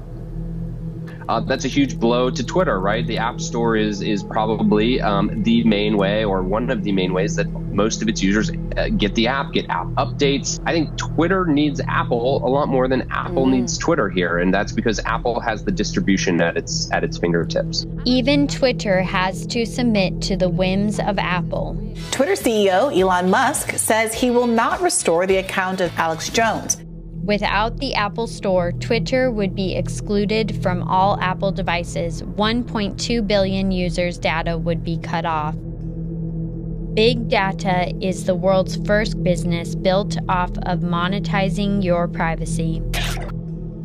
[SPEAKER 1] Uh, that's a huge blow to Twitter, right? The App Store is is probably um, the main way, or one of the main ways that most of its users uh, get the app, get app updates. I think Twitter needs Apple a lot more than Apple mm. needs Twitter here, and that's because Apple has the distribution at its at its fingertips.
[SPEAKER 5] Even Twitter has to submit to the whims of Apple.
[SPEAKER 156] Twitter CEO Elon Musk says he will not restore the account of Alex Jones.
[SPEAKER 5] Without the Apple Store, Twitter would be excluded from all Apple devices. 1.2 billion users' data would be cut off. Big data is the world's first business built off of monetizing your privacy.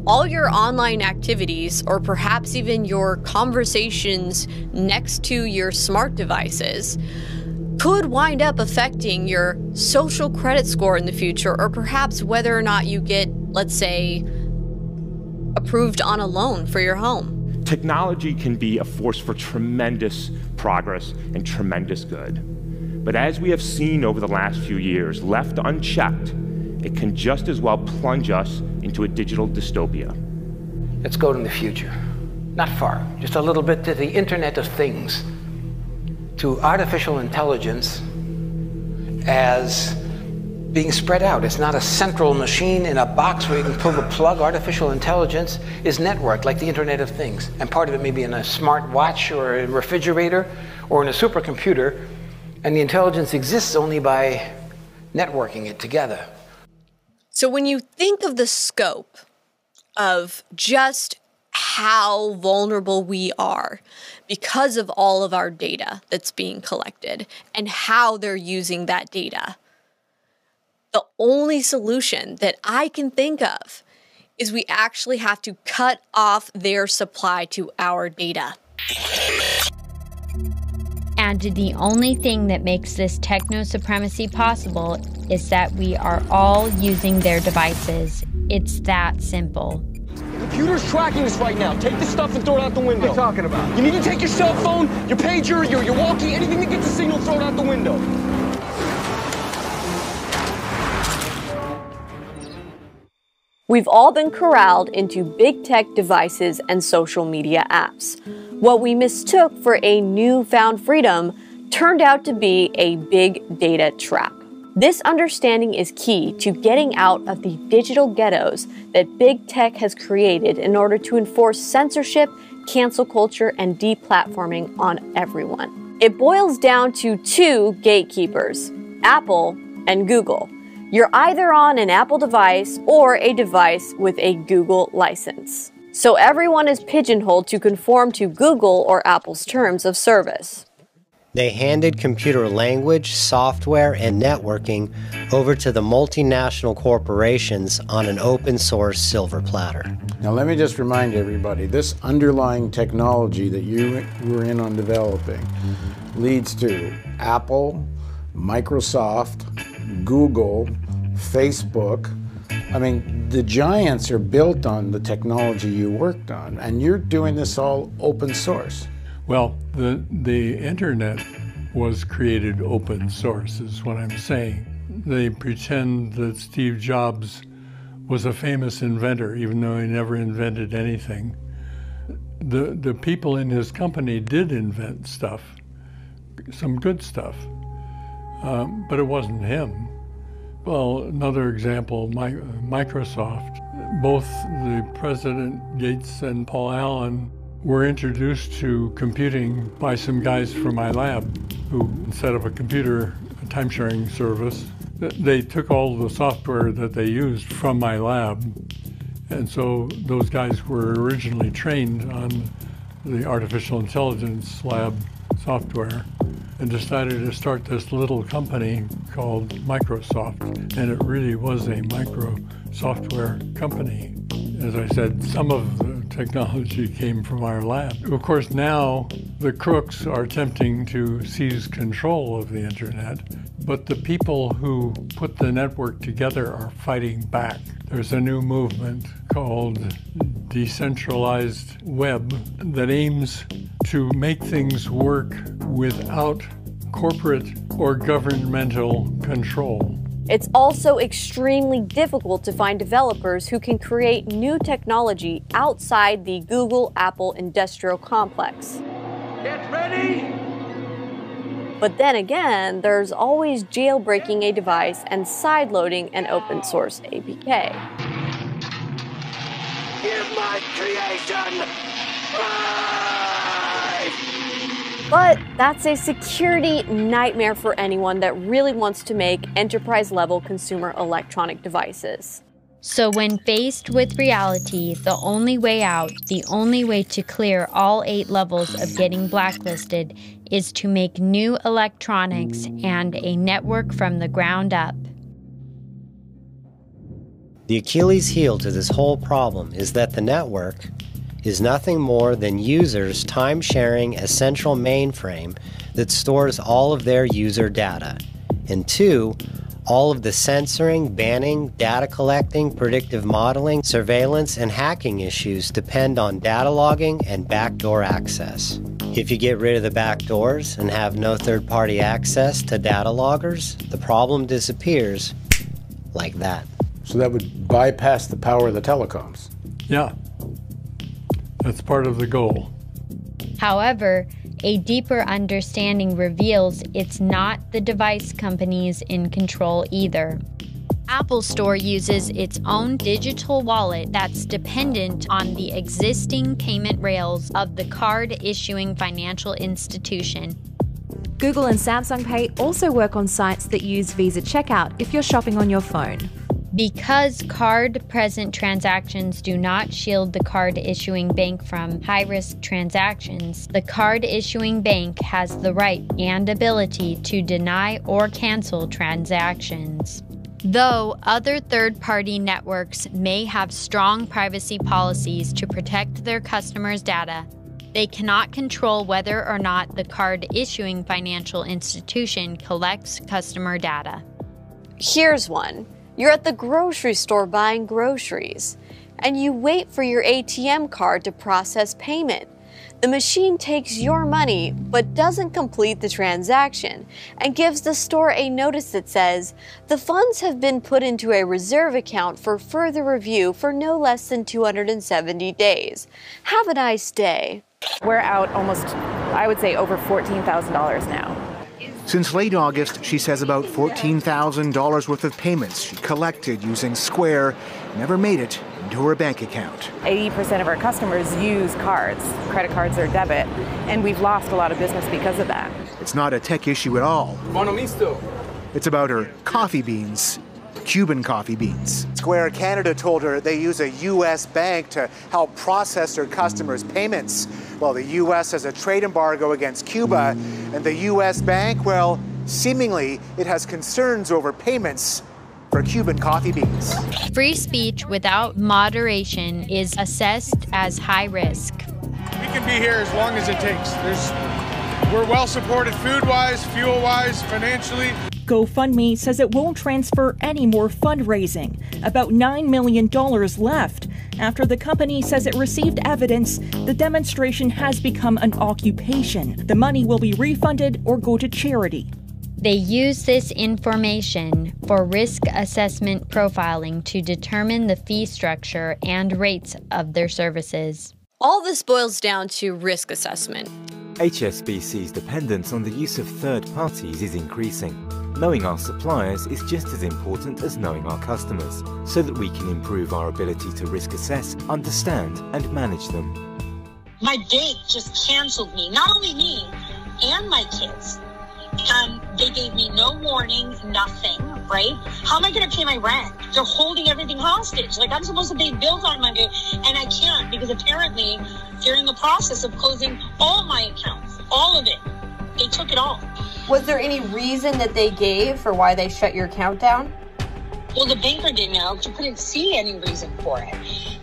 [SPEAKER 1] All your online activities, or perhaps even your conversations next to your smart devices, could wind up affecting your social credit score in the future, or perhaps whether or not you get, let's say, approved on a loan for your home.
[SPEAKER 13] Technology can be a force for tremendous progress and tremendous good. But as we have seen over the last few years, left unchecked, it can just as well plunge us into a digital dystopia.
[SPEAKER 157] Let's go to the future. Not far, just a little bit to the Internet of Things to artificial intelligence as being spread out. It's not a central machine in a box where you can pull the plug. Artificial intelligence is networked like the Internet of Things. And part of it may be in a smart watch or a refrigerator or in a supercomputer. And the intelligence exists only by networking it together.
[SPEAKER 1] So when you think of the scope of just how vulnerable we are because of all of our data that's being collected and how they're using that data. The only solution that I can think of is we actually have to cut off their supply to our data.
[SPEAKER 5] And the only thing that makes this techno supremacy possible is that we are all using their devices. It's that simple
[SPEAKER 158] computer's tracking us right now. Take the stuff and throw it out the window. What are you talking about? You need to take your cell phone, your pager, your, your walkie, anything that gets a signal, throw it out the window.
[SPEAKER 1] We've all been corralled into big tech devices and social media apps. What we mistook for a newfound freedom turned out to be a big data trap. This understanding is key to getting out of the digital ghettos that big tech has created in order to enforce censorship, cancel culture, and deplatforming on everyone. It boils down to two gatekeepers Apple and Google. You're either on an Apple device or a device with a Google license. So everyone is pigeonholed to conform to Google or Apple's terms of service.
[SPEAKER 88] They handed computer language, software, and networking over to the multinational corporations on an open source silver platter.
[SPEAKER 93] Now, let me just remind everybody this underlying technology that you were in on developing leads to Apple, Microsoft, Google, Facebook. I mean, the giants are built on the technology you worked on, and you're doing this all open source.
[SPEAKER 159] Well, the, the internet was created open source, is what I'm saying. They pretend that Steve Jobs was a famous inventor, even though he never invented anything. The, the people in his company did invent stuff, some good stuff, um, but it wasn't him. Well, another example, my, Microsoft. Both the President Gates and Paul Allen were introduced to computing by some guys from my lab who set up a computer time sharing service. They took all the software that they used from my lab. And so those guys were originally trained on the artificial intelligence lab software and decided to start this little company called Microsoft. And it really was a micro software company. As I said, some of the technology came from our lab. Of course, now the crooks are attempting to seize control of the internet, but the people who put the network together are fighting back. There's a new movement called Decentralized Web that aims to make things work without corporate or governmental control.
[SPEAKER 1] It's also extremely difficult to find developers who can create new technology outside the Google Apple industrial complex.
[SPEAKER 160] Get ready!
[SPEAKER 1] But then again, there's always jailbreaking a device and sideloading an open source APK.
[SPEAKER 160] Give my creation!
[SPEAKER 1] But that's a security nightmare for anyone that really wants to make enterprise level consumer electronic devices.
[SPEAKER 5] So, when faced with reality, the only way out, the only way to clear all eight levels of getting blacklisted, is to make new electronics and a network from the ground up.
[SPEAKER 88] The Achilles heel to this whole problem is that the network, is nothing more than users time sharing a central mainframe that stores all of their user data. And two, all of the censoring, banning, data collecting, predictive modeling, surveillance, and hacking issues depend on data logging and backdoor access. If you get rid of the backdoors and have no third party access to data loggers, the problem disappears like that.
[SPEAKER 161] So that would bypass the power of the telecoms.
[SPEAKER 159] Yeah, that's part of the goal.
[SPEAKER 5] However, a deeper understanding reveals it's not the device companies in control either. Apple Store uses its own digital wallet that's dependent on the existing payment rails of the card issuing financial institution.
[SPEAKER 162] Google and Samsung Pay also work on sites that use Visa Checkout if you're shopping on your phone.
[SPEAKER 5] Because card present transactions do not shield the card issuing bank from high risk transactions, the card issuing bank has the right and ability to deny or cancel transactions. Though other third party networks may have strong privacy policies to protect their customers' data, they cannot control whether or not the card issuing financial institution collects customer data.
[SPEAKER 1] Here's one. You're at the grocery store buying groceries, and you wait for your ATM card to process payment. The machine takes your money but doesn't complete the transaction and gives the store a notice that says the funds have been put into a reserve account for further review for no less than 270 days. Have a nice day.
[SPEAKER 163] We're out almost, I would say, over $14,000 now.
[SPEAKER 164] Since late August, she says about $14,000 worth of payments she collected using Square never made it into her bank account.
[SPEAKER 163] 80% of our customers use cards, credit cards or debit, and we've lost a lot of business because of that.
[SPEAKER 164] It's not a tech issue at all. It's about her coffee beans Cuban coffee beans.
[SPEAKER 93] Square Canada told her they use a U.S. bank to help process their customers' payments. Well, the U.S. has a trade embargo against Cuba, and the U.S. bank, well, seemingly it has concerns over payments for Cuban coffee beans.
[SPEAKER 5] Free speech without moderation is assessed as high risk.
[SPEAKER 165] We can be here as long as it takes. There's, we're well supported food wise, fuel wise, financially.
[SPEAKER 166] GoFundMe says it won't transfer any more fundraising, about $9 million left, after the company says it received evidence the demonstration has become an occupation. The money will be refunded or go to charity.
[SPEAKER 5] They use this information for risk assessment profiling to determine the fee structure and rates of their services.
[SPEAKER 1] All this boils down to risk assessment.
[SPEAKER 167] HSBC's dependence on the use of third parties is increasing.
[SPEAKER 168] Knowing our suppliers is just as important as knowing our customers, so that we can improve our ability to risk assess, understand, and manage them.
[SPEAKER 169] My bank just canceled me, not only me, and my kids. And they gave me no warning, nothing, right? How am I going to pay my rent? They're holding everything hostage. Like I'm supposed to pay bills on Monday, and I can't because apparently they're in the process of closing all my accounts, all of it. They took it all.
[SPEAKER 170] Was there any reason that they gave for why they shut your account down?
[SPEAKER 169] Well, the banker didn't know. She couldn't see any reason for it.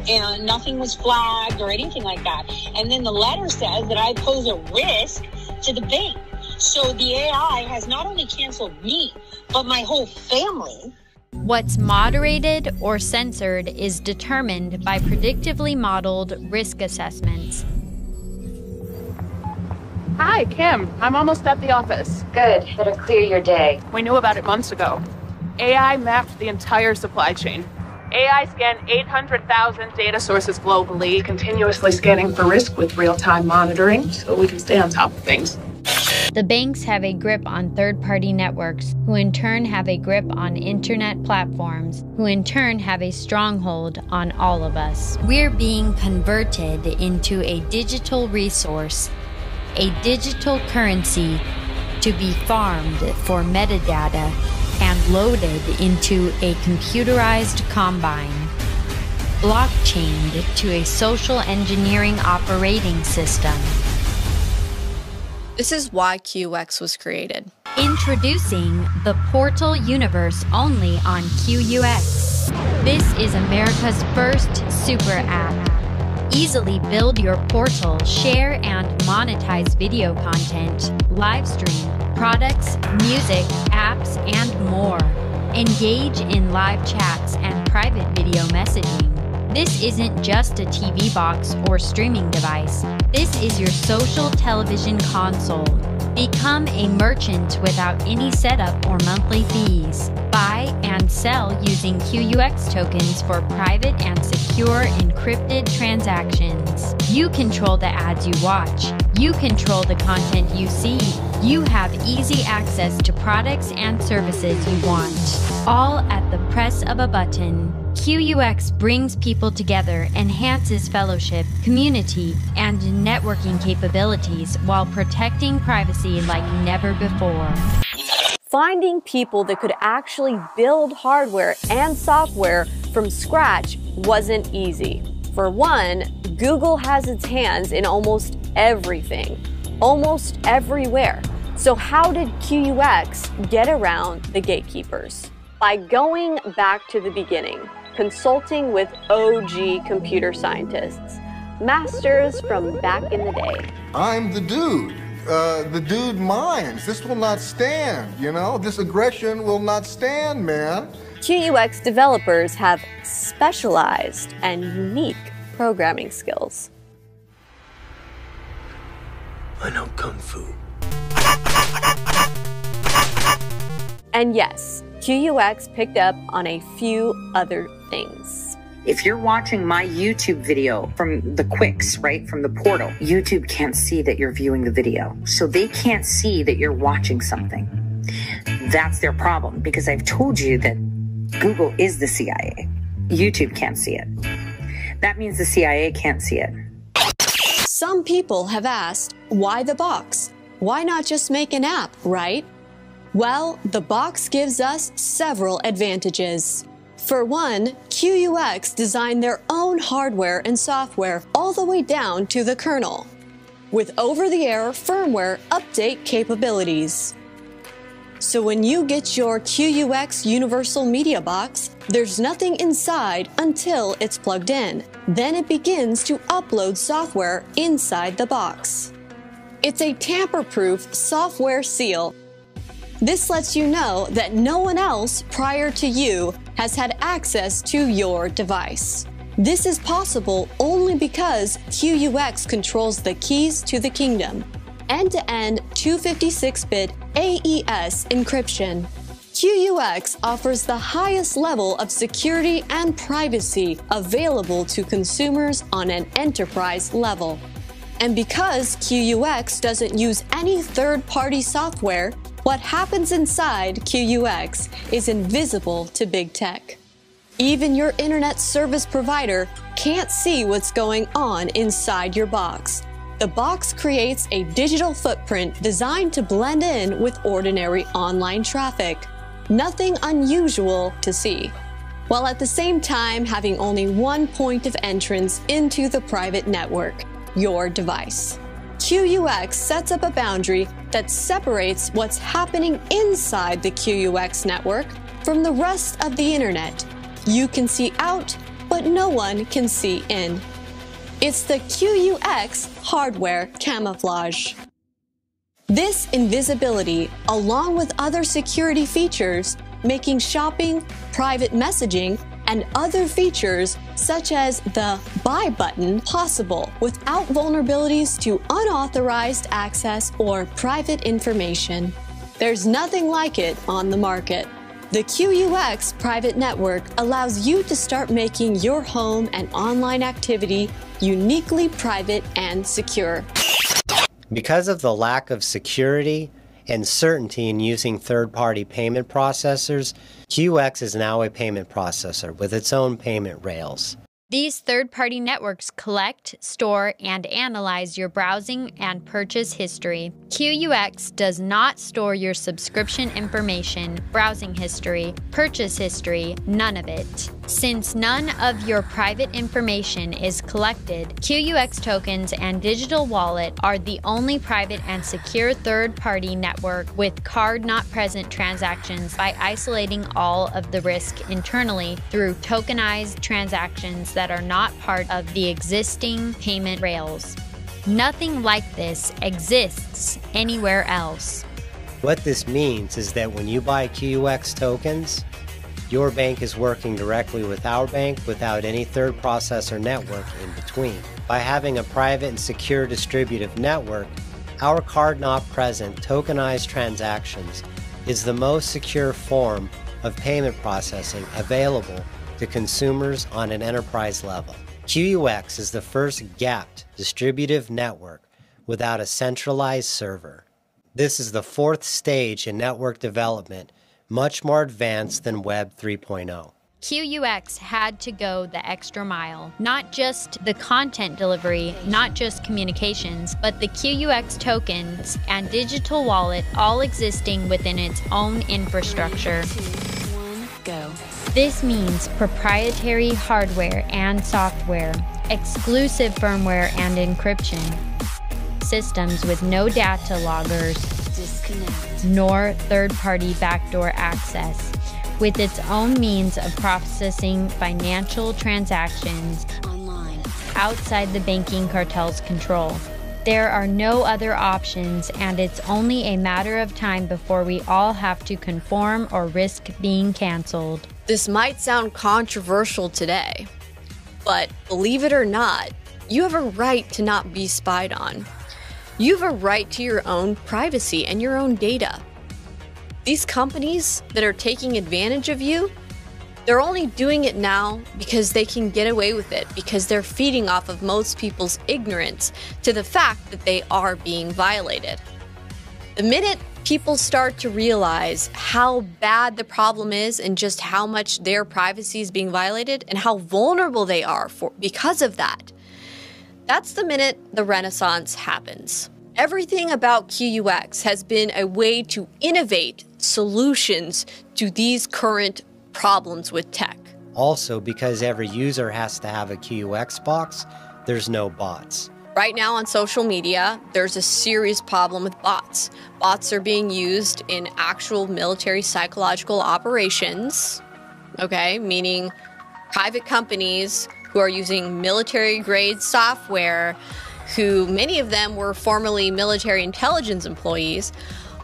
[SPEAKER 169] And nothing was flagged or anything like that. And then the letter says that I pose a risk to the bank. So the AI has not only canceled me, but my whole family.
[SPEAKER 5] What's moderated or censored is determined by predictively modeled risk assessments.
[SPEAKER 171] Hi, Kim. I'm almost at the office.
[SPEAKER 172] Good. Better clear your day.
[SPEAKER 171] We knew about it months ago. AI mapped the entire supply chain. AI scanned 800,000 data sources globally, continuously scanning for risk with real time monitoring so we can stay on top of things.
[SPEAKER 5] The banks have a grip on third party networks, who in turn have a grip on internet platforms, who in turn have a stronghold on all of us. We're being converted into a digital resource, a digital currency to be farmed for metadata and loaded into a computerized combine, blockchained to a social engineering operating system.
[SPEAKER 1] This is why QX was created.
[SPEAKER 5] Introducing the Portal Universe only on QUX. This is America's first super app. Easily build your portal, share and monetize video content, live stream, products, music, apps, and more. Engage in live chats and private video messaging. This isn't just a TV box or streaming device. This is your social television console. Become a merchant without any setup or monthly fees. Buy and sell using QUX tokens for private and secure encrypted transactions. You control the ads you watch. You control the content you see. You have easy access to products and services you want, all at the press of a button. QUX brings people together, enhances fellowship, community, and networking capabilities while protecting privacy like never before.
[SPEAKER 1] Finding people that could actually build hardware and software from scratch wasn't easy. For one, Google has its hands in almost everything, almost everywhere. So, how did QUX get around the gatekeepers? By going back to the beginning, consulting with OG computer scientists, masters from back in the day.
[SPEAKER 173] I'm the dude. Uh, the dude minds. This will not stand, you know? This aggression will not stand, man.
[SPEAKER 1] QUX developers have specialized and unique programming skills.
[SPEAKER 173] I know Kung Fu.
[SPEAKER 1] And yes, QUX picked up on a few other things.
[SPEAKER 174] If you're watching my YouTube video from the QUX, right, from the portal, YouTube can't see that you're viewing the video. So they can't see that you're watching something. That's their problem because I've told you that Google is the CIA. YouTube can't see it. That means the CIA can't see it.
[SPEAKER 1] Some people have asked, why the box? Why not just make an app, right? Well, the box gives us several advantages. For one, QUX designed their own hardware and software all the way down to the kernel, with over the air firmware update capabilities. So when you get your QUX Universal Media Box, there's nothing inside until it's plugged in. Then it begins to upload software inside the box. It's a tamper proof software seal this lets you know that no one else prior to you has had access to your device. This is possible only because QUX controls the keys to the kingdom end to end 256 bit AES encryption. QUX offers the highest level of security and privacy available to consumers on an enterprise level. And because QUX doesn't use any third party software, What happens inside QUX is invisible to big tech. Even your internet service provider can't see what's going on inside your box. The box creates a digital footprint designed to blend in with ordinary online traffic. Nothing unusual to see. While at the same time having only one point of entrance into the private network, your device. QUX sets up a boundary that separates what's happening inside the QUX network from the rest of the internet. You can see out, but no one can see in. It's the QUX hardware camouflage. This invisibility, along with other security features, making shopping, private messaging, and other features such as the buy button possible without vulnerabilities to unauthorized access or private information. There's nothing like it on the market. The QUX private network allows you to start making your home and online activity uniquely private and secure.
[SPEAKER 88] Because of the lack of security and certainty in using third party payment processors, QUX is now a payment processor with its own payment rails.
[SPEAKER 5] These third party networks collect, store, and analyze your browsing and purchase history. QUX does not store your subscription information, browsing history, purchase history, none of it. Since none of your private information is collected, QUX tokens and digital wallet are the only private and secure third party network with card not present transactions by isolating all of the risk internally through tokenized transactions that are not part of the existing payment rails. Nothing like this exists anywhere else.
[SPEAKER 88] What this means is that when you buy QUX tokens, your bank is working directly with our bank without any third processor network in between. By having a private and secure distributive network, our card not present tokenized transactions is the most secure form of payment processing available to consumers on an enterprise level. QUX is the first gapped distributive network without a centralized server. This is the fourth stage in network development, much more advanced than Web 3.0.
[SPEAKER 5] QUX had to go the extra mile. Not just the content delivery, not just communications, but the QUX tokens and digital wallet all existing within its own infrastructure.
[SPEAKER 169] Go.
[SPEAKER 5] This means proprietary hardware and software, exclusive firmware and encryption, systems with no data loggers,
[SPEAKER 169] Disconnect.
[SPEAKER 5] nor third party backdoor access, with its own means of processing financial transactions
[SPEAKER 169] Online.
[SPEAKER 5] outside the banking cartel's control. There are no other options, and it's only a matter of time before we all have to conform or risk being canceled.
[SPEAKER 1] This might sound controversial today, but believe it or not, you have a right to not be spied on. You have a right to your own privacy and your own data. These companies that are taking advantage of you, they're only doing it now because they can get away with it, because they're feeding off of most people's ignorance to the fact that they are being violated. The minute people start to realize how bad the problem is and just how much their privacy is being violated and how vulnerable they are for because of that, that's the minute the renaissance happens. Everything about QUX has been a way to innovate solutions to these current problems with tech.
[SPEAKER 88] Also, because every user has to have a QUX box, there's no bots.
[SPEAKER 1] Right now on social media, there's a serious problem with bots. Bots are being used in actual military psychological operations, okay, meaning private companies who are using military grade software, who many of them were formerly military intelligence employees,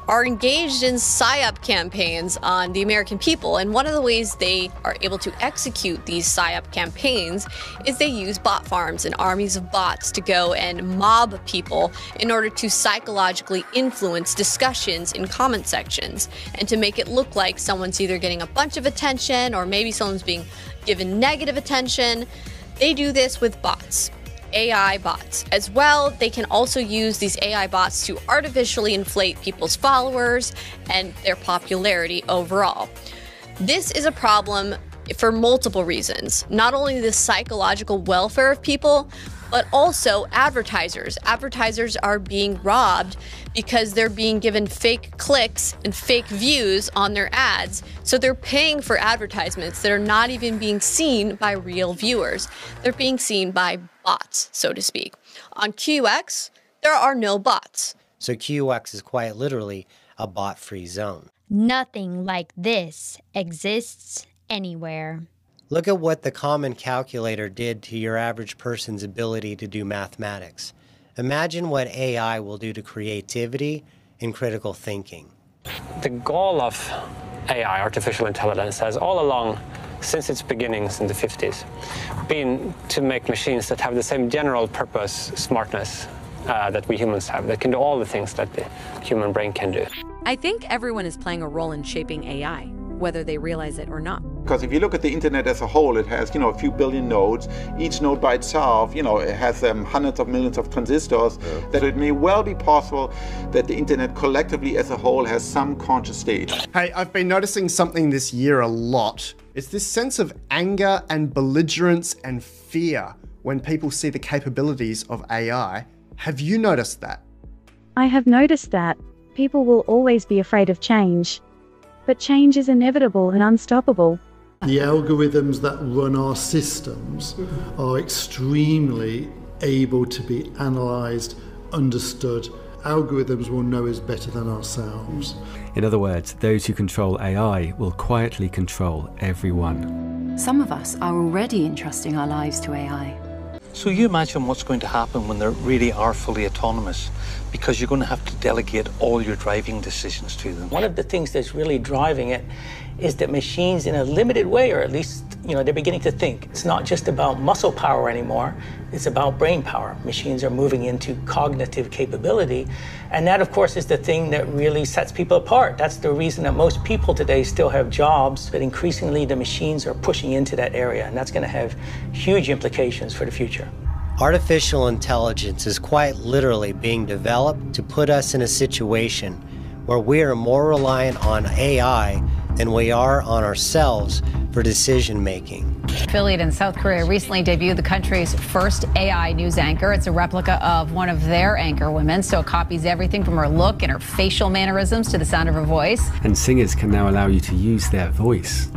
[SPEAKER 1] are engaged in PSYOP campaigns on the American people. And one of the ways they are able to execute these PSYOP campaigns is they use bot farms and armies of bots to go and mob people in order to psychologically influence discussions in comment sections and to make it look like someone's either getting a bunch of attention or maybe someone's being given negative attention. They do this with bots. AI bots. As well, they can also use these AI bots to artificially inflate people's followers and their popularity overall. This is a problem for multiple reasons. Not only the psychological welfare of people, but also advertisers. Advertisers are being robbed because they're being given fake clicks and fake views on their ads. So they're paying for advertisements that are not even being seen by real viewers. They're being seen by bots, so to speak. On QUX, there are no bots.
[SPEAKER 88] So QUX is quite literally a bot free zone.
[SPEAKER 5] Nothing like this exists anywhere.
[SPEAKER 88] Look at what the Common Calculator did to your average person's ability to do mathematics. Imagine what AI will do to creativity and critical thinking.
[SPEAKER 175] The goal of AI, artificial intelligence, has all along, since its beginnings in the 50s, been to make machines that have the same general purpose, smartness, uh, that we humans have, that can do all the things that the human brain can do.
[SPEAKER 176] I think everyone is playing a role in shaping AI, whether they realize it or not.
[SPEAKER 177] Because if you look at the internet as a whole, it has, you know, a few billion nodes. Each node by itself, you know, it has um, hundreds of millions of transistors. Yeah. That it may well be possible that the internet collectively as a whole has some conscious state.
[SPEAKER 178] Hey, I've been noticing something this year a lot. It's this sense of anger and belligerence and fear when people see the capabilities of AI. Have you noticed that?
[SPEAKER 162] I have noticed that. People will always be afraid of change. But change is inevitable and unstoppable.
[SPEAKER 174] The algorithms that run our systems are extremely able to be analysed, understood. Algorithms will know us better than ourselves.
[SPEAKER 93] In other words, those who control AI will quietly control everyone.
[SPEAKER 169] Some of us are already entrusting our lives to AI.
[SPEAKER 179] So you imagine what's going to happen when they really are fully autonomous because you're going to have to delegate all your driving decisions to them.
[SPEAKER 180] One of the things that's really driving it is that machines in a limited way, or at least, you know, they're beginning to think. It's not just about muscle power anymore, it's about brain power. Machines are moving into cognitive capability. And that, of course, is the thing that really sets people apart. That's the reason that most people today still have jobs, but increasingly the machines are pushing into that area. And that's going to have huge implications for the future.
[SPEAKER 88] Artificial intelligence is quite literally being developed to put us in a situation where we are more reliant on AI than we are on ourselves for decision making.
[SPEAKER 181] Affiliate in South Korea recently debuted the country's first AI news anchor. It's a replica of one of their anchor women, so it copies everything from her look and her facial mannerisms to the sound of her voice.
[SPEAKER 93] And singers can now allow you to use their voice.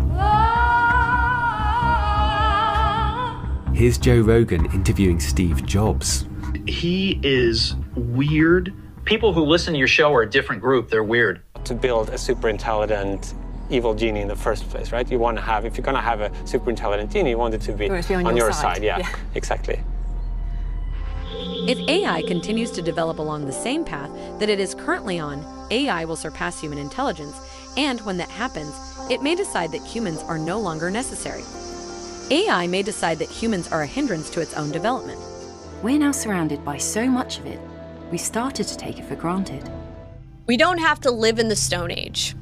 [SPEAKER 93] Here's Joe Rogan interviewing Steve Jobs.
[SPEAKER 182] He is weird. People who listen to your show are a different group. They're weird.
[SPEAKER 175] To build a super intelligent evil genie in the first place, right? You want to have, if you're going to have a super intelligent genie, you want it to be, on, on, your, side. side. Yeah, yeah, exactly.
[SPEAKER 176] If AI continues to develop along the same path that it is currently on, AI will surpass human intelligence, and when that happens, it may decide that humans are no longer necessary. AI may decide that humans are a hindrance to its own development.
[SPEAKER 169] We're now surrounded by so much of it, we started to take it for granted.
[SPEAKER 1] We don't have to live in the Stone Age.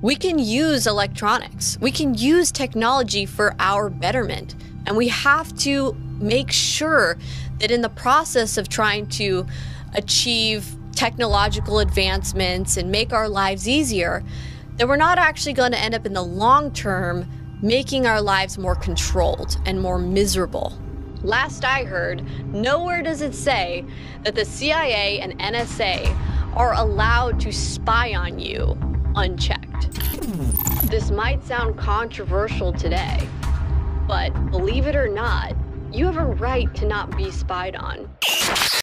[SPEAKER 1] We can use electronics. We can use technology for our betterment. And we have to make sure that in the process of trying to achieve technological advancements and make our lives easier, that we're not actually going to end up in the long term making our lives more controlled and more miserable. Last I heard, nowhere does it say that the CIA and NSA are allowed to spy on you unchecked. This might sound controversial today, but believe it or not, you have a right to not be spied on.